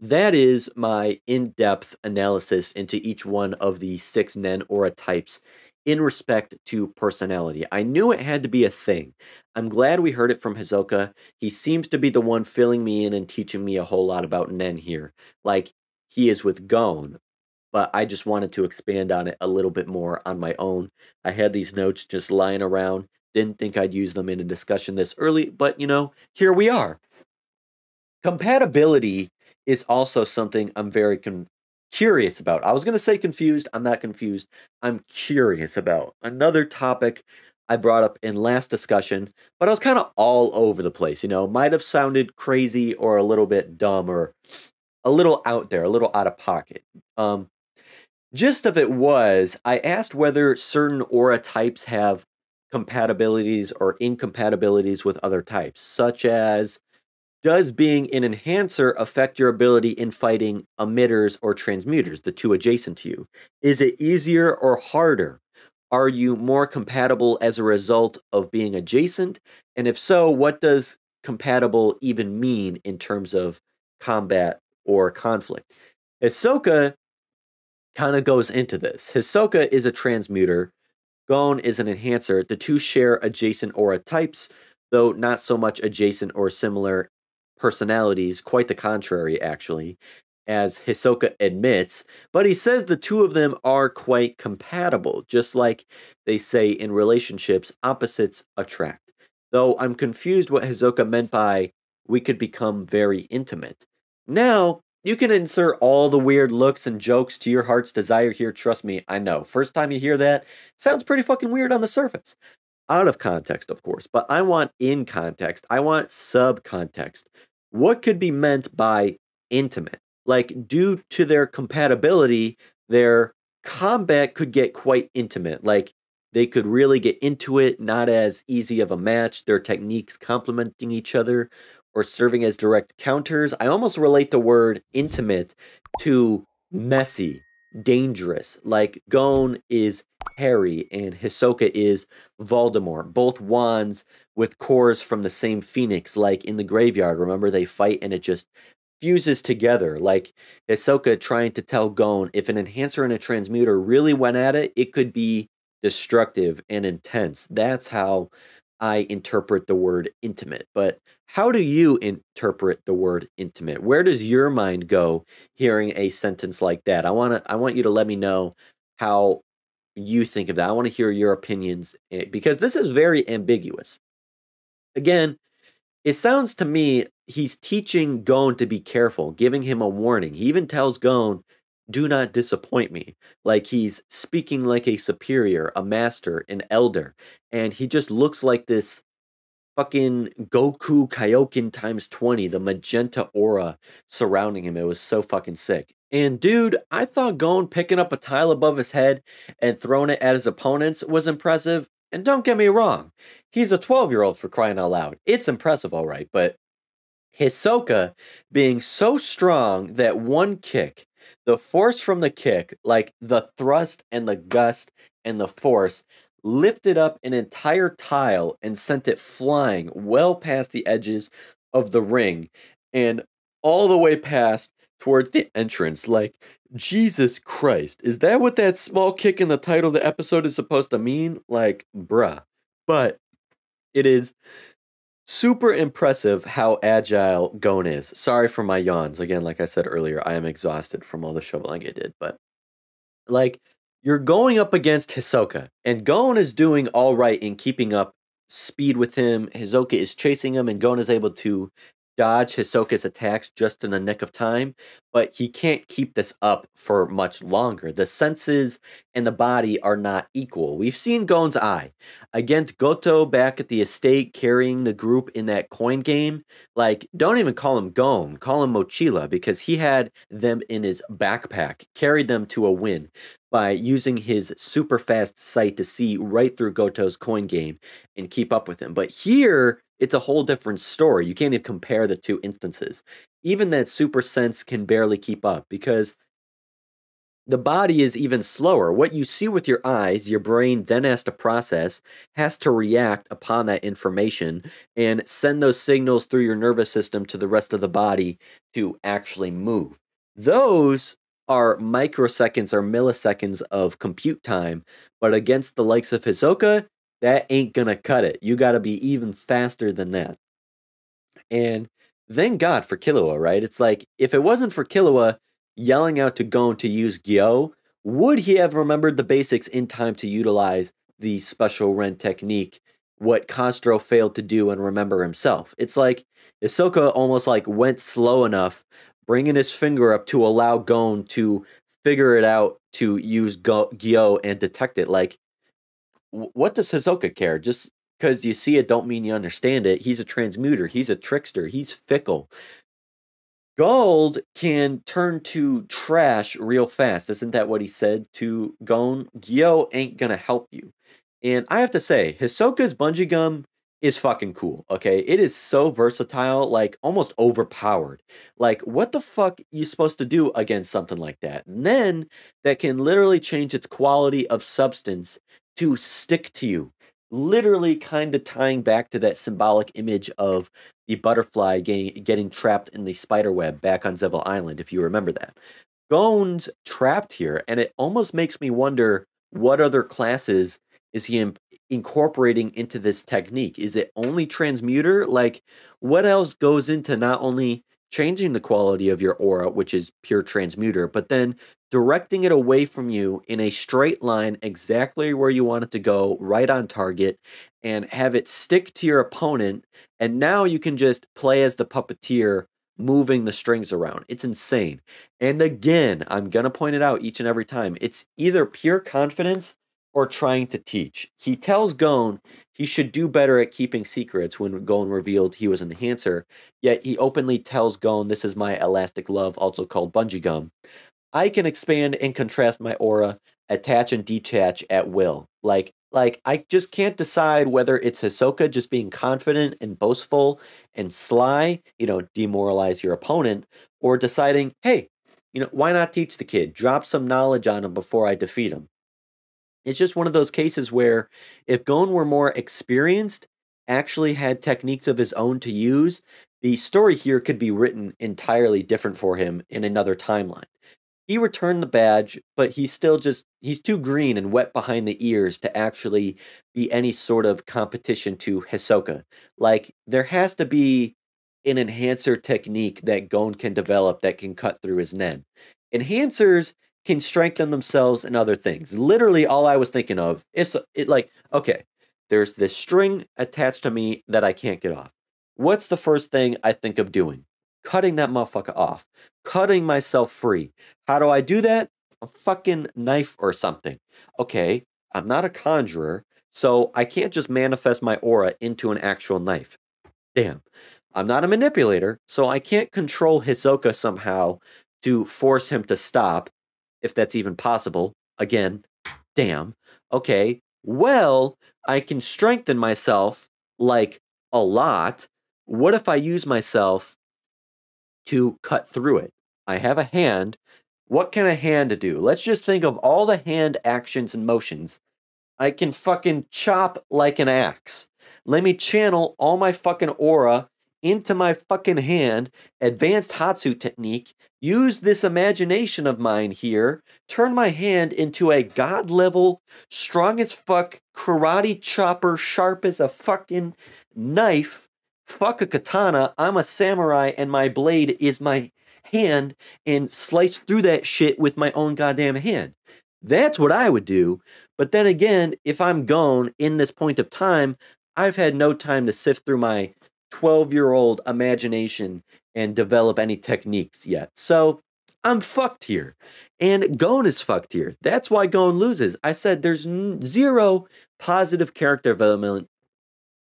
That is my in depth analysis into each one of the six Nen Aura types in respect to personality. I knew it had to be a thing. I'm glad we heard it from Hisoka. He seems to be the one filling me in and teaching me a whole lot about Nen here. Like he is with Gon, but I just wanted to expand on it a little bit more on my own. I had these notes just lying around. Didn't think I'd use them in a discussion this early, but you know, here we are. Compatibility is also something I'm very con- curious about. I was going to say confused. I'm not confused. I'm curious about. Another topic I brought up in last discussion, but I was kind of all over the place. You know, might have sounded crazy or a little bit dumb or a little out there, a little out of pocket. Um, gist of it was I asked whether certain aura types have compatibilities or incompatibilities with other types, such as does being an enhancer affect your ability in fighting emitters or transmuters, the two adjacent to you? Is it easier or harder? Are you more compatible as a result of being adjacent? And if so, what does compatible even mean in terms of combat or conflict? Hisoka kind of goes into this. Hisoka is a transmuter, Gon is an enhancer. The two share adjacent aura types, though not so much adjacent or similar personalities, quite the contrary, actually, as Hisoka admits, but he says the two of them are quite compatible, just like they say in relationships, opposites attract. Though I'm confused what Hisoka meant by we could become very intimate. Now, you can insert all the weird looks and jokes to your heart's desire here, trust me, I know. First time you hear that, sounds pretty fucking weird on the surface out of context, of course, but I want in context. I want sub context. What could be meant by intimate? Like, due to their compatibility, their combat could get quite intimate. Like, they could really get into it, not as easy of a match, their techniques complementing each other or serving as direct counters. I almost relate the word intimate to messy, dangerous. Like, Gon is Harry and Hisoka is Voldemort. Both wands with cores from the same phoenix, like in the graveyard. Remember, they fight and it just fuses together. Like Hisoka trying to tell Gon if an enhancer and a transmuter really went at it, it could be destructive and intense. That's how I interpret the word intimate. But how do you interpret the word intimate? Where does your mind go hearing a sentence like that? I want to I want you to let me know how you think of that. I want to hear your opinions eh, because this is very ambiguous. Again, it sounds to me he's teaching Gon to be careful, giving him a warning. He even tells Gon, do not disappoint me. Like he's speaking like a superior, a master, an elder. And he just looks like this fucking Goku Kaioken times 20, the magenta aura surrounding him. It was so fucking sick. And dude, I thought Gon picking up a tile above his head and throwing it at his opponents was impressive. And don't get me wrong, he's a 12 year old for crying out loud. It's impressive, all right, but Hisoka being so strong that one kick, the force from the kick, like the thrust and the gust and the force, lifted up an entire tile and sent it flying well past the edges of the ring and all the way past towards the entrance. Like, Jesus Christ, is that what that small kick in the title of the episode is supposed to mean? Like, bruh. But it is super impressive how agile Gon is. Sorry for my yawns. Again, like I said earlier, I am exhausted from all the shoveling I did. But, like, you're going up against Hisoka, and Gon is doing all right in keeping up speed with him. Hisoka is chasing him, and Gon is able to dodge Hisoka's attacks just in the nick of time, but he can't keep this up for much longer. The senses and the body are not equal. We've seen Gon's eye against Goto back at the estate carrying the group in that coin game. Like, don't even call him Gon, call him Mochila because he had them in his backpack, carried them to a win by using his super fast sight to see right through Goto's coin game and keep up with him. But here, it's a whole different story. You can't even compare the two instances. Even that super sense can barely keep up because the body is even slower. What you see with your eyes, your brain then has to process, has to react upon that information and send those signals through your nervous system to the rest of the body to actually move. Those are microseconds or milliseconds of compute time, but against the likes of Hisoka, that ain't gonna cut it. You gotta be even faster than that. And thank God for Killua, right? It's like if it wasn't for Killua yelling out to Gon to use Gyo, would he have remembered the basics in time to utilize the special Ren technique? What Castro failed to do and remember himself. It's like Hisoka almost like went slow enough, bringing his finger up to allow Gon to figure it out to use Gyo and detect it. Like what does Hisoka care? Just because you see it don't mean you understand it. He's a transmuter. He's a trickster. He's fickle. Gold can turn to trash real fast. Isn't that what he said to Gon? Gyo ain't gonna help you. And I have to say, Hisoka's bungee gum is fucking cool. Okay, it is so versatile, like almost overpowered. Like, what the fuck you supposed to do against something like that? And then that can literally change its quality of substance to stick to you. Literally, kind of tying back to that symbolic image of the butterfly getting, getting trapped in the spider web back on Zevil Island, if you remember that. Gon's trapped here, and it almost makes me wonder what other classes is he in, incorporating into this technique? Is it only transmuter? Like, what else goes into not only changing the quality of your aura, which is pure transmuter, but then directing it away from you in a straight line exactly where you want it to go, right on target, and have it stick to your opponent. And now you can just play as the puppeteer moving the strings around. It's insane. And again, I'm going to point it out each and every time. It's either pure confidence or trying to teach. He tells Gon he should do better at keeping secrets when Gon revealed he was an enhancer, yet he openly tells Gon this is my elastic love, also called bungee gum. I can expand and contrast my aura, attach and detach at will. Like like I just can't decide whether it's Hisoka just being confident and boastful and sly, you know, demoralize your opponent, or deciding, hey, you know, why not teach the kid? Drop some knowledge on him before I defeat him. It's just one of those cases where if Gon were more experienced, actually had techniques of his own to use, the story here could be written entirely different for him in another timeline. He returned the badge, but he's still just he's too green and wet behind the ears to actually be any sort of competition to Hisoka. Like there has to be an enhancer technique that Gon can develop that can cut through his Nen. Enhancers can strengthen themselves in other things. Literally all I was thinking of is it like, okay, there's this string attached to me that I can't get off. What's the first thing I think of doing? cutting that motherfucker off, cutting myself free. How do I do that? A fucking knife or something. Okay, I'm not a conjurer, so I can't just manifest my aura into an actual knife. Damn. I'm not a manipulator, so I can't control Hisoka somehow to force him to stop, if that's even possible. Again, damn. Okay, well, I can strengthen myself like a lot. What if I use myself to cut through it. I have a hand. What can a hand do? Let's just think of all the hand actions and motions. I can fucking chop like an axe. Let me channel all my fucking aura into my fucking hand, advanced Hatsu technique, use this imagination of mine here, turn my hand into a god level, strong as fuck, karate chopper, sharp as a fucking knife, fuck a katana, I'm a samurai and my blade is my hand and slice through that shit with my own goddamn hand. That's what I would do. But then again, if I'm gone in this point of time, I've had no time to sift through my 12 year old imagination and develop any techniques yet. So I'm fucked here. And Gon is fucked here. That's why Gon loses. I said there's zero positive character development.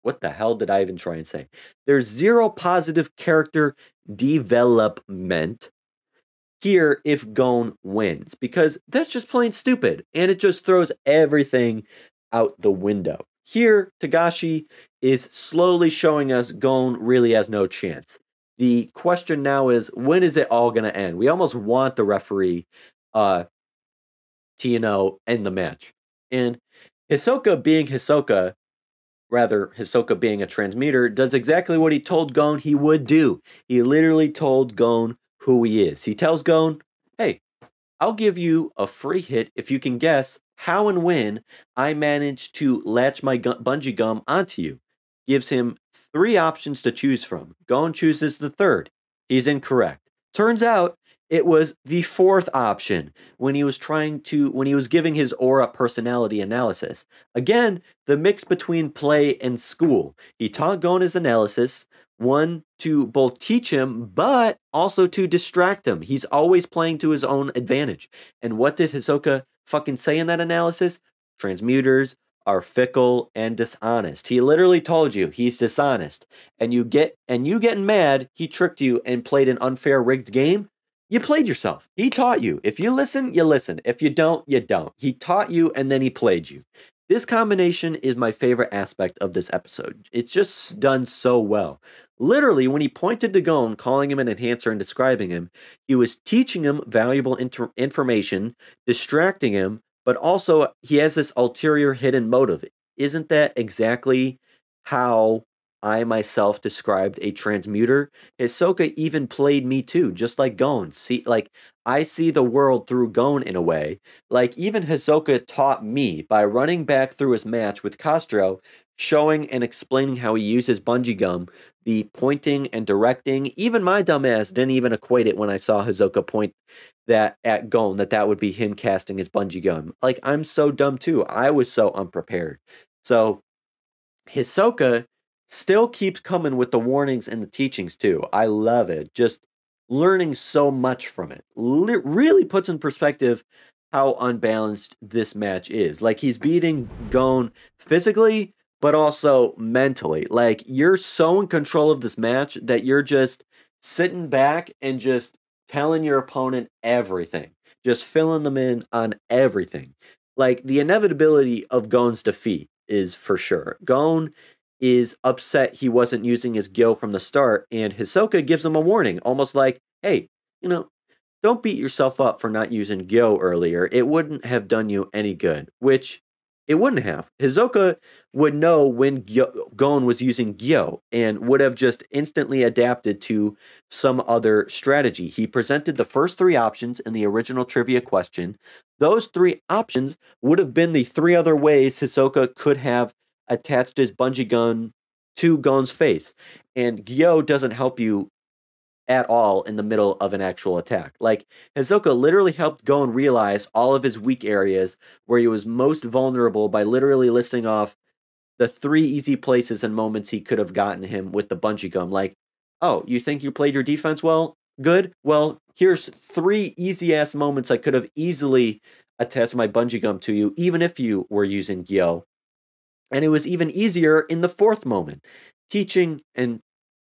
What the hell did I even try and say? There's zero positive character development here if Gon wins because that's just plain stupid and it just throws everything out the window. Here, Togashi is slowly showing us Gon really has no chance. The question now is when is it all going to end? We almost want the referee uh, to, you know, end the match. And Hisoka being Hisoka, rather, Hisoka being a transmuter, does exactly what he told Gon he would do. He literally told Gon who he is. He tells Gon, hey, I'll give you a free hit if you can guess how and when I managed to latch my gu- bungee gum onto you. Gives him three options to choose from. Gon chooses the third. He's incorrect. Turns out it was the fourth option when he was trying to when he was giving his aura personality analysis. Again, the mix between play and school. He taught Gon his analysis, one to both teach him but also to distract him. He's always playing to his own advantage. And what did Hisoka fucking say in that analysis? Transmuters are fickle and dishonest. He literally told you he's dishonest. And you get and you getting mad, he tricked you and played an unfair rigged game. You played yourself. He taught you. If you listen, you listen. If you don't, you don't. He taught you and then he played you. This combination is my favorite aspect of this episode. It's just done so well. Literally, when he pointed to Gon, calling him an enhancer and describing him, he was teaching him valuable inter- information, distracting him, but also he has this ulterior hidden motive. Isn't that exactly how I myself described a transmuter? Hisoka even played me too, just like Gon. See, like I see the world through Gon in a way. Like even Hisoka taught me by running back through his match with Castro, showing and explaining how he uses bungee gum, the pointing and directing. Even my dumbass didn't even equate it when I saw Hisoka point that at Gon that that would be him casting his bungee gum. Like I'm so dumb too. I was so unprepared. So Hisoka still keeps coming with the warnings and the teachings too. I love it. Just learning so much from it. Li- really puts in perspective how unbalanced this match is. Like he's beating Gon physically, but also mentally. Like you're so in control of this match that you're just sitting back and just telling your opponent everything, just filling them in on everything. Like the inevitability of Gon's defeat is for sure. Gon is upset he wasn't using his Gyo from the start, and Hisoka gives him a warning, almost like, hey, you know, don't beat yourself up for not using Gyo earlier. It wouldn't have done you any good, which it wouldn't have. Hisoka would know when Gyo- Gon was using Gyo and would have just instantly adapted to some other strategy. He presented the first three options in the original trivia question. Those three options would have been the three other ways Hisoka could have attached his bungee gum to Gon's face. And Gyo doesn't help you at all in the middle of an actual attack. Like Hisoka literally helped Gon realize all of his weak areas where he was most vulnerable by literally listing off the three easy places and moments he could have gotten him with the bungee gum. Like, oh, you think you played your defense well? Good. Well, here's three easy ass moments I could have easily attached my bungee gum to you, even if you were using Gyo. And it was even easier in the fourth moment teaching and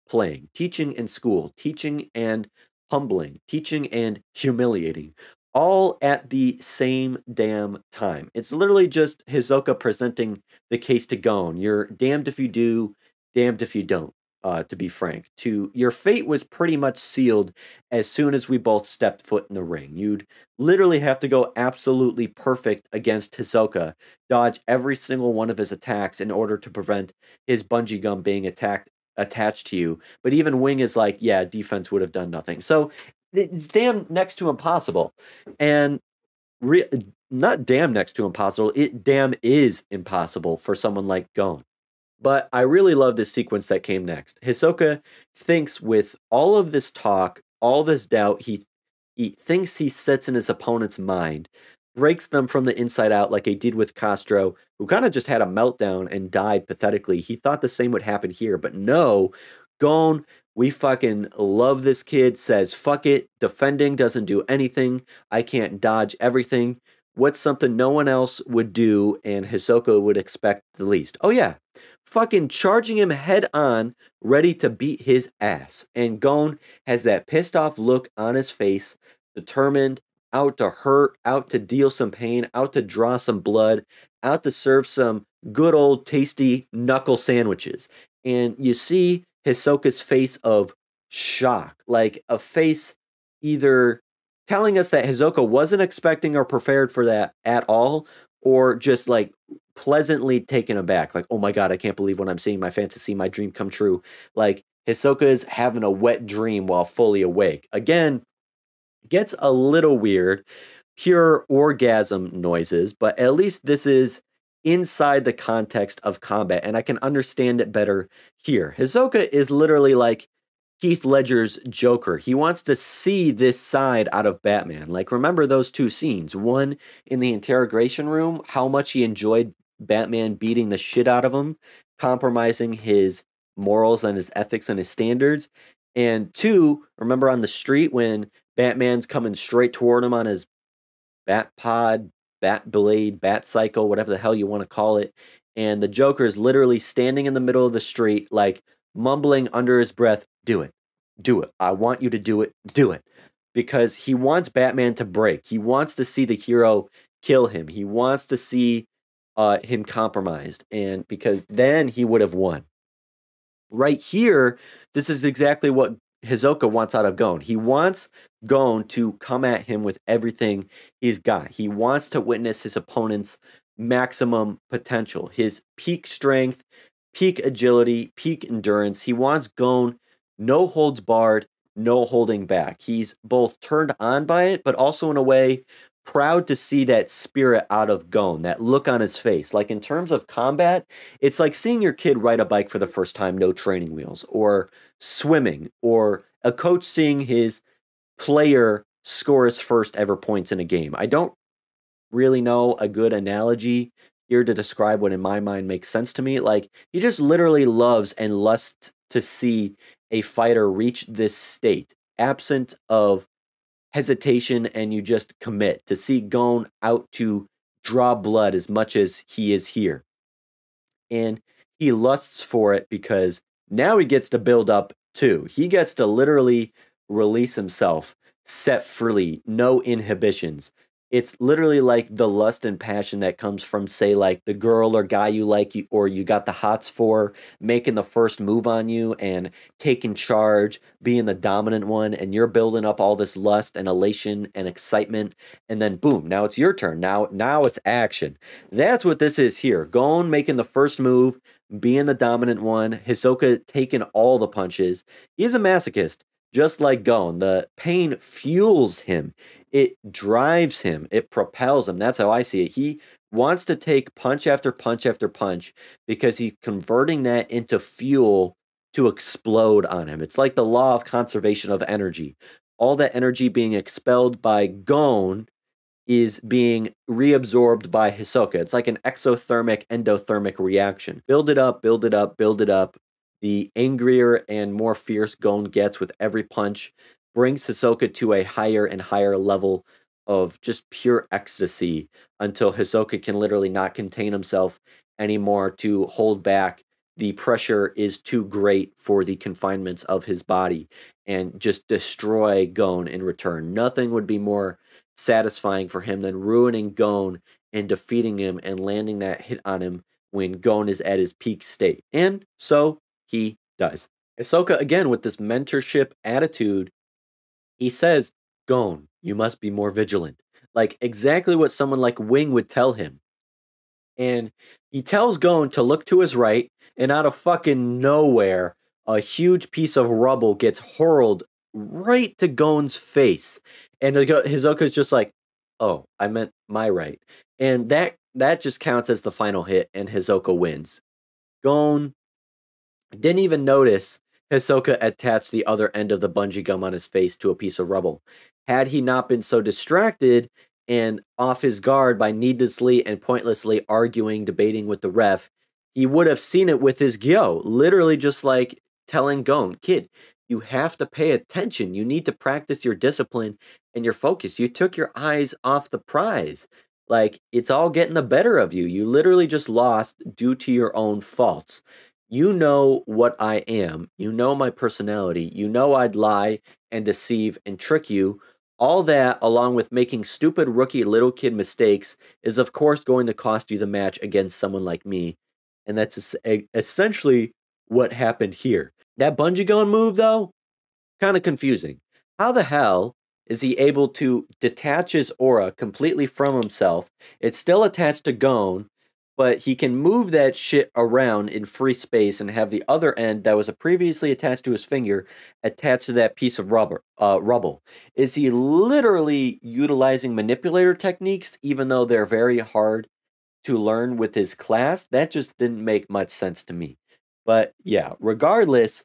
playing, teaching in school, teaching and humbling, teaching and humiliating, all at the same damn time. It's literally just Hisoka presenting the case to Gon. You're damned if you do, damned if you don't. Uh, to be frank, to your fate was pretty much sealed as soon as we both stepped foot in the ring. You'd literally have to go absolutely perfect against Hisoka, dodge every single one of his attacks in order to prevent his bungee gum being attacked attached to you. But even Wing is like, yeah, defense would have done nothing. So it's damn next to impossible. And re- not damn next to impossible, it damn is impossible for someone like Gon. But I really love this sequence that came next. Hisoka thinks with all of this talk, all this doubt, he he thinks he sits in his opponent's mind, breaks them from the inside out like he did with Castro, who kind of just had a meltdown and died pathetically. He thought the same would happen here, but no, Gon, we fucking love this kid, says, fuck it, defending doesn't do anything. I can't dodge everything. What's something no one else would do and Hisoka would expect the least? Oh, yeah. Fucking charging him head on, ready to beat his ass. And Gon has that pissed off look on his face, determined, out to hurt, out to deal some pain, out to draw some blood, out to serve some good old tasty knuckle sandwiches. And you see Hisoka's face of shock, like a face either telling us that Hisoka wasn't expecting or prepared for that at all, or just like pleasantly taken aback, like, oh my god, I can't believe what I'm seeing, my fantasy, my dream come true. Like Hisoka is having a wet dream while fully awake. Again, gets a little weird, pure orgasm noises, but at least this is inside the context of combat, and I can understand it better here. Hisoka is literally like Heath Ledger's Joker. He wants to see this side out of Batman. Like, remember those two scenes one in the interrogation room, how much he enjoyed Batman beating the shit out of him, compromising his morals and his ethics and his standards. And two, remember on the street when Batman's coming straight toward him on his bat pod, bat blade, bat cycle, whatever the hell you want to call it. And the Joker is literally standing in the middle of the street, like mumbling under his breath, Do it, do it. I want you to do it, do it. Because he wants Batman to break. He wants to see the hero kill him. He wants to see uh, him compromised. And because then he would have won. Right here, this is exactly what Hisoka wants out of Gon. He wants Gon to come at him with everything he's got. He wants to witness his opponent's maximum potential, his peak strength, peak agility, peak endurance. He wants Gon no holds barred, no holding back. He's both turned on by it, but also in a way proud to see that spirit out of Gon, that look on his face. Like in terms of combat, it's like seeing your kid ride a bike for the first time, no training wheels, or swimming, or a coach seeing his player score his first ever points in a game. I don't really know a good analogy here to describe what in my mind makes sense to me. Like he just literally loves and lusts to see a fighter reach this state, absent of hesitation and you just commit to see Gon out to draw blood as much as he is here. And he lusts for it because now he gets to build up too. He gets to literally release himself, set free, no inhibitions it's literally like the lust and passion that comes from say like the girl or guy you like you or you got the hots for making the first move on you and taking charge being the dominant one and you're building up all this lust and elation and excitement and then boom now it's your turn. Now now it's action. That's what this is here. Gon making the first move being the dominant one Hisoka taking all the punches he's a masochist just like Gon, the pain fuels him. It drives him. It propels him. That's how I see it. He wants to take punch after punch after punch because he's converting that into fuel to explode on him. It's like the law of conservation of energy. All that energy being expelled by Gon is being reabsorbed by Hisoka. It's like an exothermic endothermic reaction. Build it up, build it up, build it up the angrier and more fierce Gon gets with every punch brings Hisoka to a higher and higher level of just pure ecstasy until Hisoka can literally not contain himself anymore to hold back. The pressure is too great for the confinements of his body and just destroy Gon in return. Nothing would be more satisfying for him than ruining Gon and defeating him and landing that hit on him when Gon is at his peak state. And so he does. Hisoka, again, with this mentorship attitude, he says, Gon, you must be more vigilant. Like exactly what someone like Wing would tell him. And he tells Gon to look to his right, and out of fucking nowhere, a huge piece of rubble gets hurled right to Gon's face. And Hisoka's just like, oh, I meant my right. And that that just counts as the final hit, and Hisoka wins. Gon didn't even notice Hisoka attached the other end of the bungee gum on his face to a piece of rubble. Had he not been so distracted and off his guard by needlessly and pointlessly arguing, debating with the ref, he would have seen it with his Gyo, literally just like telling Gon, kid, you have to pay attention. You need to practice your discipline and your focus. You took your eyes off the prize. Like it's all getting the better of you. You literally just lost due to your own faults. You know what I am. You know my personality. You know I'd lie and deceive and trick you. All that, along with making stupid rookie little kid mistakes, is of course going to cost you the match against someone like me. And that's essentially what happened here. That bungee gum move, though, kind of confusing. How the hell is he able to detach his aura completely from himself? It's still attached to Gon, but he can move that shit around in free space and have the other end that was previously attached to his finger attached to that piece of rubber uh, rubble. Is he literally utilizing manipulator techniques, even though they're very hard to learn with his class? That just didn't make much sense to me. But yeah, regardless,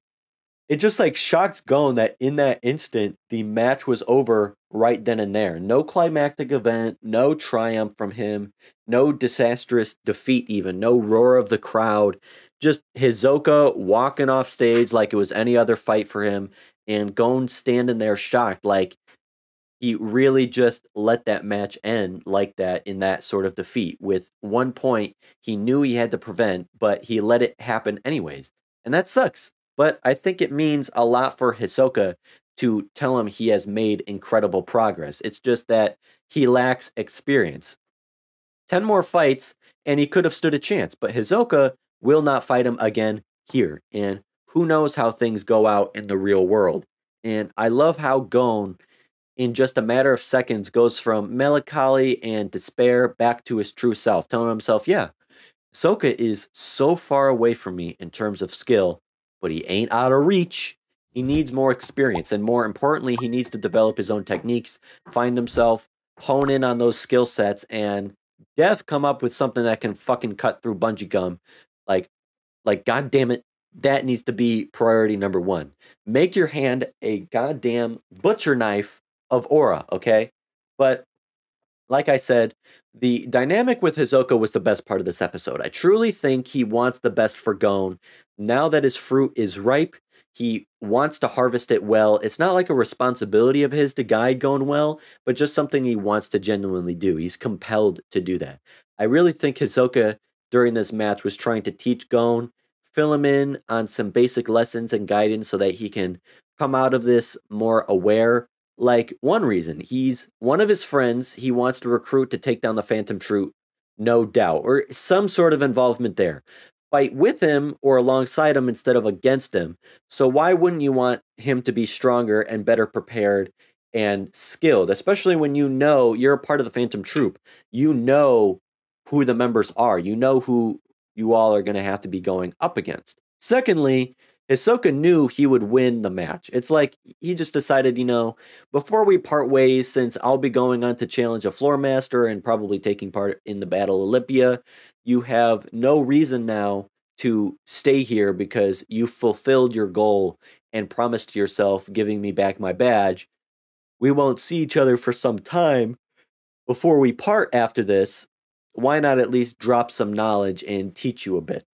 it just like shocks Gon that in that instant the match was over right then and there. No climactic event, no triumph from him, no disastrous defeat even, no roar of the crowd. Just Hisoka walking off stage like it was any other fight for him and Gon standing there shocked like he really just let that match end like that in that sort of defeat with one point he knew he had to prevent but he let it happen anyways and that sucks but i think it means a lot for hisoka to tell him he has made incredible progress. It's just that he lacks experience. 10 more fights and he could have stood a chance but hisoka will not fight him again here and who knows how things go out in the real world. And i love how gon in just a matter of seconds goes from melancholy and despair back to his true self, telling himself, yeah, Soka is so far away from me in terms of skill, but he ain't out of reach. He needs more experience, and more importantly, he needs to develop his own techniques, find himself, hone in on those skill sets, and death come up with something that can fucking cut through bungee gum. Like, like, god damn it, that needs to be priority number one. Make your hand a goddamn butcher knife of aura, okay? But like I said, the dynamic with Hisoka was the best part of this episode. I truly think he wants the best for Gon. Now that his fruit is ripe, he wants to harvest it well. It's not like a responsibility of his to guide Gon well, but just something he wants to genuinely do. He's compelled to do that. I really think Hisoka during this match was trying to teach Gon, fill him in on some basic lessons and guidance so that he can come out of this more aware like one reason, he's one of his friends he wants to recruit to take down the Phantom Troop, no doubt, or some sort of involvement there. Fight with him or alongside him instead of against him. So why wouldn't you want him to be stronger and better prepared and skilled, especially when you know you're a part of the Phantom Troop. You know who the members are. You know who you all are going to have to be going up against. Secondly, Hisoka knew he would win the match. It's like he just decided, you know, before we part ways, since I'll be going on to challenge a floor master and probably taking part in the Battle Olympia, you have no reason now to stay here because you fulfilled your goal and promised yourself giving me back my badge. We won't see each other for some time. Before we part after this, why not at least drop some knowledge and teach you a bit?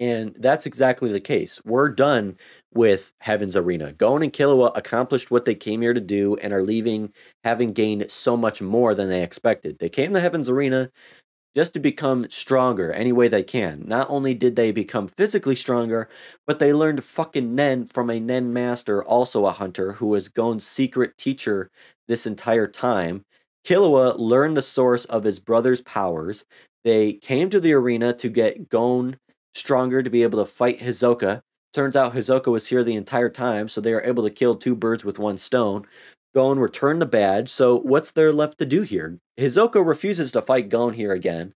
And that's exactly the case. We're done with Heaven's Arena. Gon and Killua accomplished what they came here to do and are leaving having gained so much more than they expected. They came to Heaven's Arena just to become stronger any way they can. Not only did they become physically stronger, but they learned fucking Nen from a Nen master, also a hunter, who was Gon's secret teacher this entire time. Killua learned the source of his brother's powers. They came to the arena to get Gon stronger to be able to fight Hisoka. Turns out Hisoka was here the entire time, so they are able to kill two birds with one stone. Gon returned the badge, so what's there left to do here? Hisoka refuses to fight Gon here again,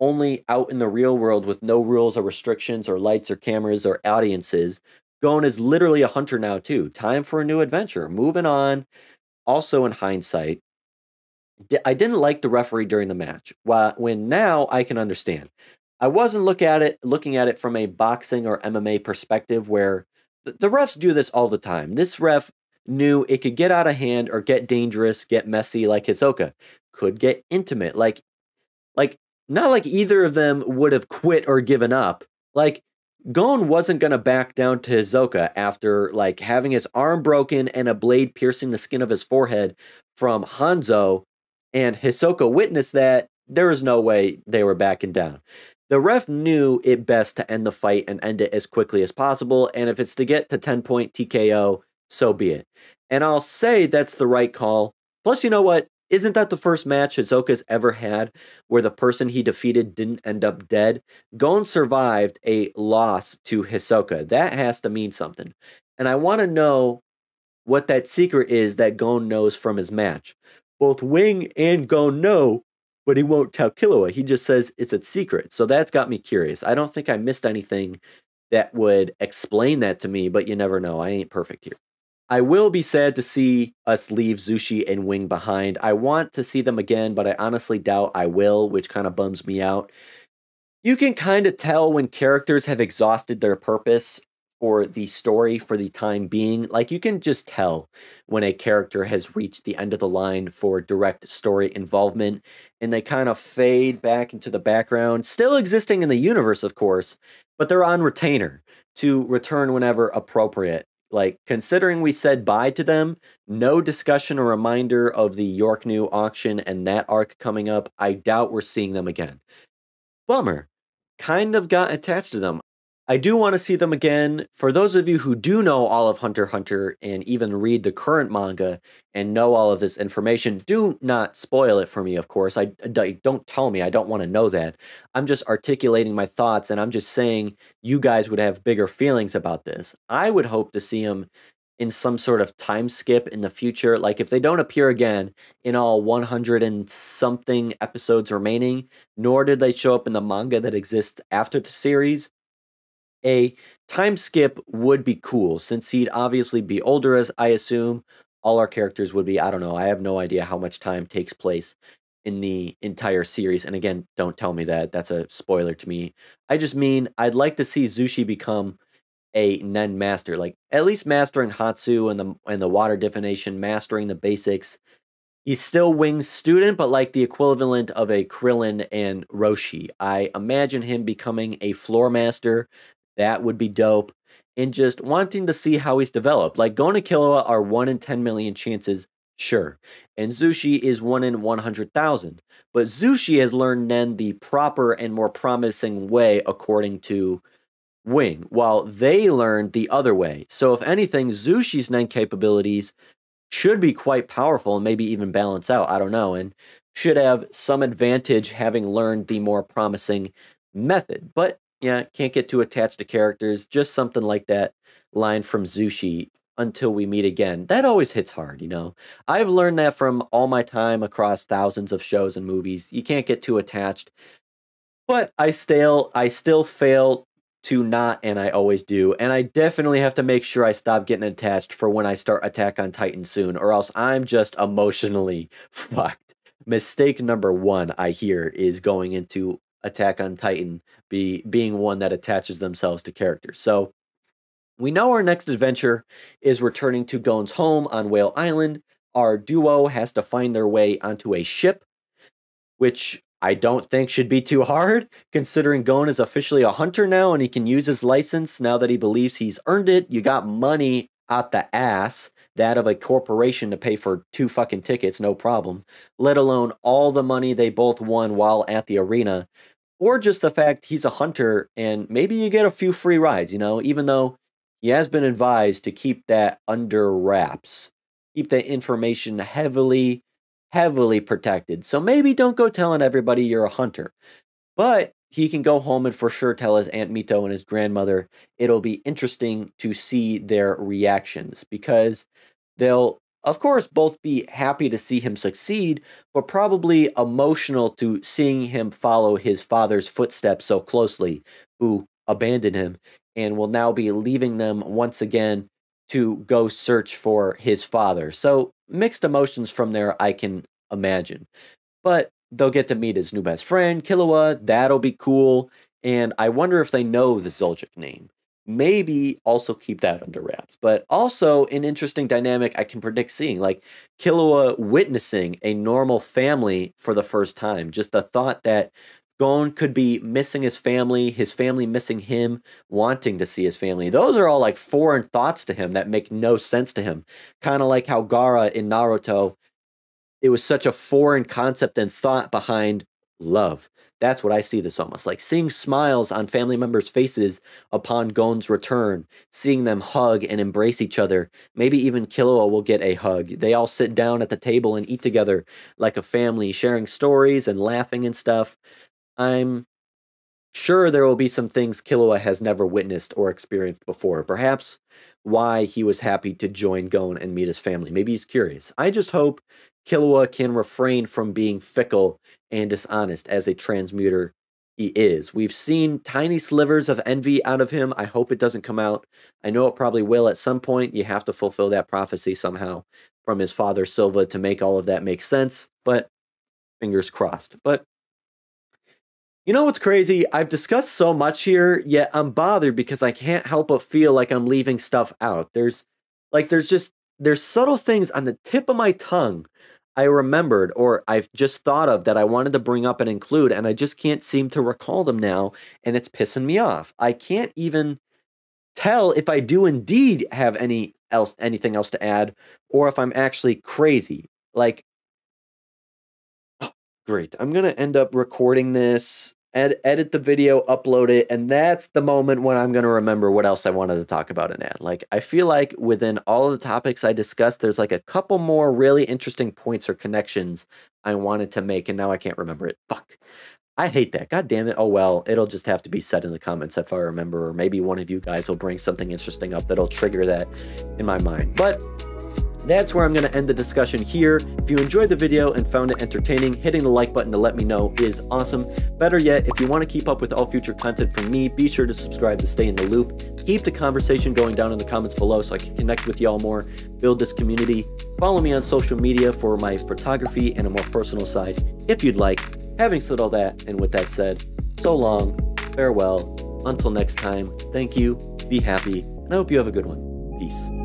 only out in the real world with no rules or restrictions or lights or cameras or audiences. Gon is literally a hunter now, too. Time for a new adventure. Moving on. Also, in hindsight, I didn't like the referee during the match. When now I can understand. I wasn't look at it looking at it from a boxing or MMA perspective where the, refs do this all the time. This ref knew it could get out of hand or get dangerous, get messy like Hisoka, could get intimate like like not like either of them would have quit or given up. Like Gon wasn't going to back down to Hisoka after like having his arm broken and a blade piercing the skin of his forehead from Hanzo and Hisoka witnessed that there was no way they were backing down. The ref knew it best to end the fight and end it as quickly as possible and if it's to get to 10 point TKO, so be it. And I'll say that's the right call. Plus you know what? Isn't that the first match Hisoka's ever had where the person he defeated didn't end up dead? Gon survived a loss to Hisoka. That has to mean something. And I want to know what that secret is that Gon knows from his match. Both Wing and Gon know, but he won't tell Killua. He just says it's a secret. So that's got me curious. I don't think I missed anything that would explain that to me, but you never know. I ain't perfect here. I will be sad to see us leave Zushi and Wing behind. I want to see them again, but I honestly doubt I will, which kind of bums me out. You can kind of tell when characters have exhausted their purpose for the story for the time being. Like you can just tell when a character has reached the end of the line for direct story involvement and they kind of fade back into the background, still existing in the universe, of course, but they're on retainer to return whenever appropriate. Like, considering we said bye to them, no discussion or reminder of the York New auction and that arc coming up, I doubt we're seeing them again. Bummer. Kind of got attached to them. I do want to see them again. For those of you who do know all of Hunter Hunter and even read the current manga and know all of this information, do not spoil it for me, of course. I, don't tell me. I don't want to know that. I'm just articulating my thoughts and I'm just saying you guys would have bigger feelings about this. I would hope to see them in some sort of time skip in the future. Like if they don't appear again in all 100 and something episodes remaining, nor did they show up in the manga that exists after the series, a time skip would be cool since he'd obviously be older, as I assume. All our characters would be. I don't know. I have no idea how much time takes place in the entire series. And again, don't tell me that. That's a spoiler to me. I just mean I'd like to see Zushi become a Nen master, like at least mastering Hatsu and the and the water divination, mastering the basics. He's still Wing's student, but like the equivalent of a Krillin and Roshi. I imagine him becoming a floor master, that would be dope. And just wanting to see how he's developed. Like Gon and Killua are 1 in 10 million chances, sure. And Zushi is 1 in 100,000. But Zushi has learned Nen the proper and more promising way according to Wing, while they learned the other way. So if anything, Zushi's Nen capabilities should be quite powerful and maybe even balance out. I don't know. And should have some advantage having learned the more promising method. But yeah, can't get too attached to characters. Just something like that line from Zushi until we meet again. That always hits hard, you know. I've learned that from all my time across thousands of shows and movies. You can't get too attached. But I still I still fail to not and I always do. And I definitely have to make sure I stop getting attached for when I start Attack on Titan soon or else I'm just emotionally fucked. Mistake number 1 I hear is going into Attack on Titan be being one that attaches themselves to characters. So we know our next adventure is returning to Gon's home on Whale Island. Our duo has to find their way onto a ship, which I don't think should be too hard, considering Gon is officially a hunter now and he can use his license now that he believes he's earned it. You got money out the ass, that of a corporation to pay for two fucking tickets, no problem, let alone all the money they both won while at the arena, or just the fact he's a hunter and maybe you get a few free rides, you know, even though he has been advised to keep that under wraps, keep that information heavily, heavily protected. So maybe don't go telling everybody you're a hunter. But he can go home and for sure tell his Aunt Mito and his grandmother. It'll be interesting to see their reactions because they'll, of course, both be happy to see him succeed, but probably emotional to seeing him follow his father's footsteps so closely, who abandoned him and will now be leaving them once again to go search for his father. So mixed emotions from there, I can imagine. But they'll get to meet his new best friend, Killua. That'll be cool. And I wonder if they know the Zoldyck name. Maybe also keep that under wraps. But also an interesting dynamic I can predict seeing, like Killua witnessing a normal family for the first time. Just the thought that Gon could be missing his family, his family missing him, wanting to see his family. Those are all like foreign thoughts to him that make no sense to him. Kind of like how Gaara in Naruto, it was such a foreign concept and thought behind love. That's what I see this almost like seeing smiles on family members' faces upon Gon's return, seeing them hug and embrace each other. Maybe even Killua will get a hug. They all sit down at the table and eat together like a family, sharing stories and laughing and stuff. I'm sure there will be some things Killua has never witnessed or experienced before. Perhaps why he was happy to join Gon and meet his family. Maybe he's curious. I just hope Killua can refrain from being fickle and dishonest as a transmuter he is. We've seen tiny slivers of envy out of him. I hope it doesn't come out. I know it probably will at some point. You have to fulfill that prophecy somehow from his father Silva to make all of that make sense, but fingers crossed. But you know what's crazy? I've discussed so much here, yet I'm bothered because I can't help but feel like I'm leaving stuff out. There's like there's just there's subtle things on the tip of my tongue I remembered or I've just thought of that I wanted to bring up and include, and I just can't seem to recall them now, and it's pissing me off. I can't even tell if I do indeed have any else anything else to add, or if I'm actually crazy. Like, great. I'm gonna end up recording this ed- edit the video, upload it, and that's the moment when I'm going to remember what else I wanted to talk about and add. Like, I feel like within all of the topics I discussed, there's like a couple more really interesting points or connections I wanted to make, and now I can't remember it. Fuck. I hate that. God damn it. Oh well, it'll just have to be said in the comments if I remember, or maybe one of you guys will bring something interesting up that'll trigger that in my mind. But that's where I'm going to end the discussion here. If you enjoyed the video and found it entertaining, hitting the like button to let me know is awesome. Better yet, if you want to keep up with all future content from me, be sure to subscribe to stay in the loop. Keep the conversation going down in the comments below so I can connect with y'all more, build this community. Follow me on social media for my photography and a more personal side if you'd like. Having said all that, and with that said, so long, farewell, until next time, thank you, be happy, and I hope you have a good one. Peace.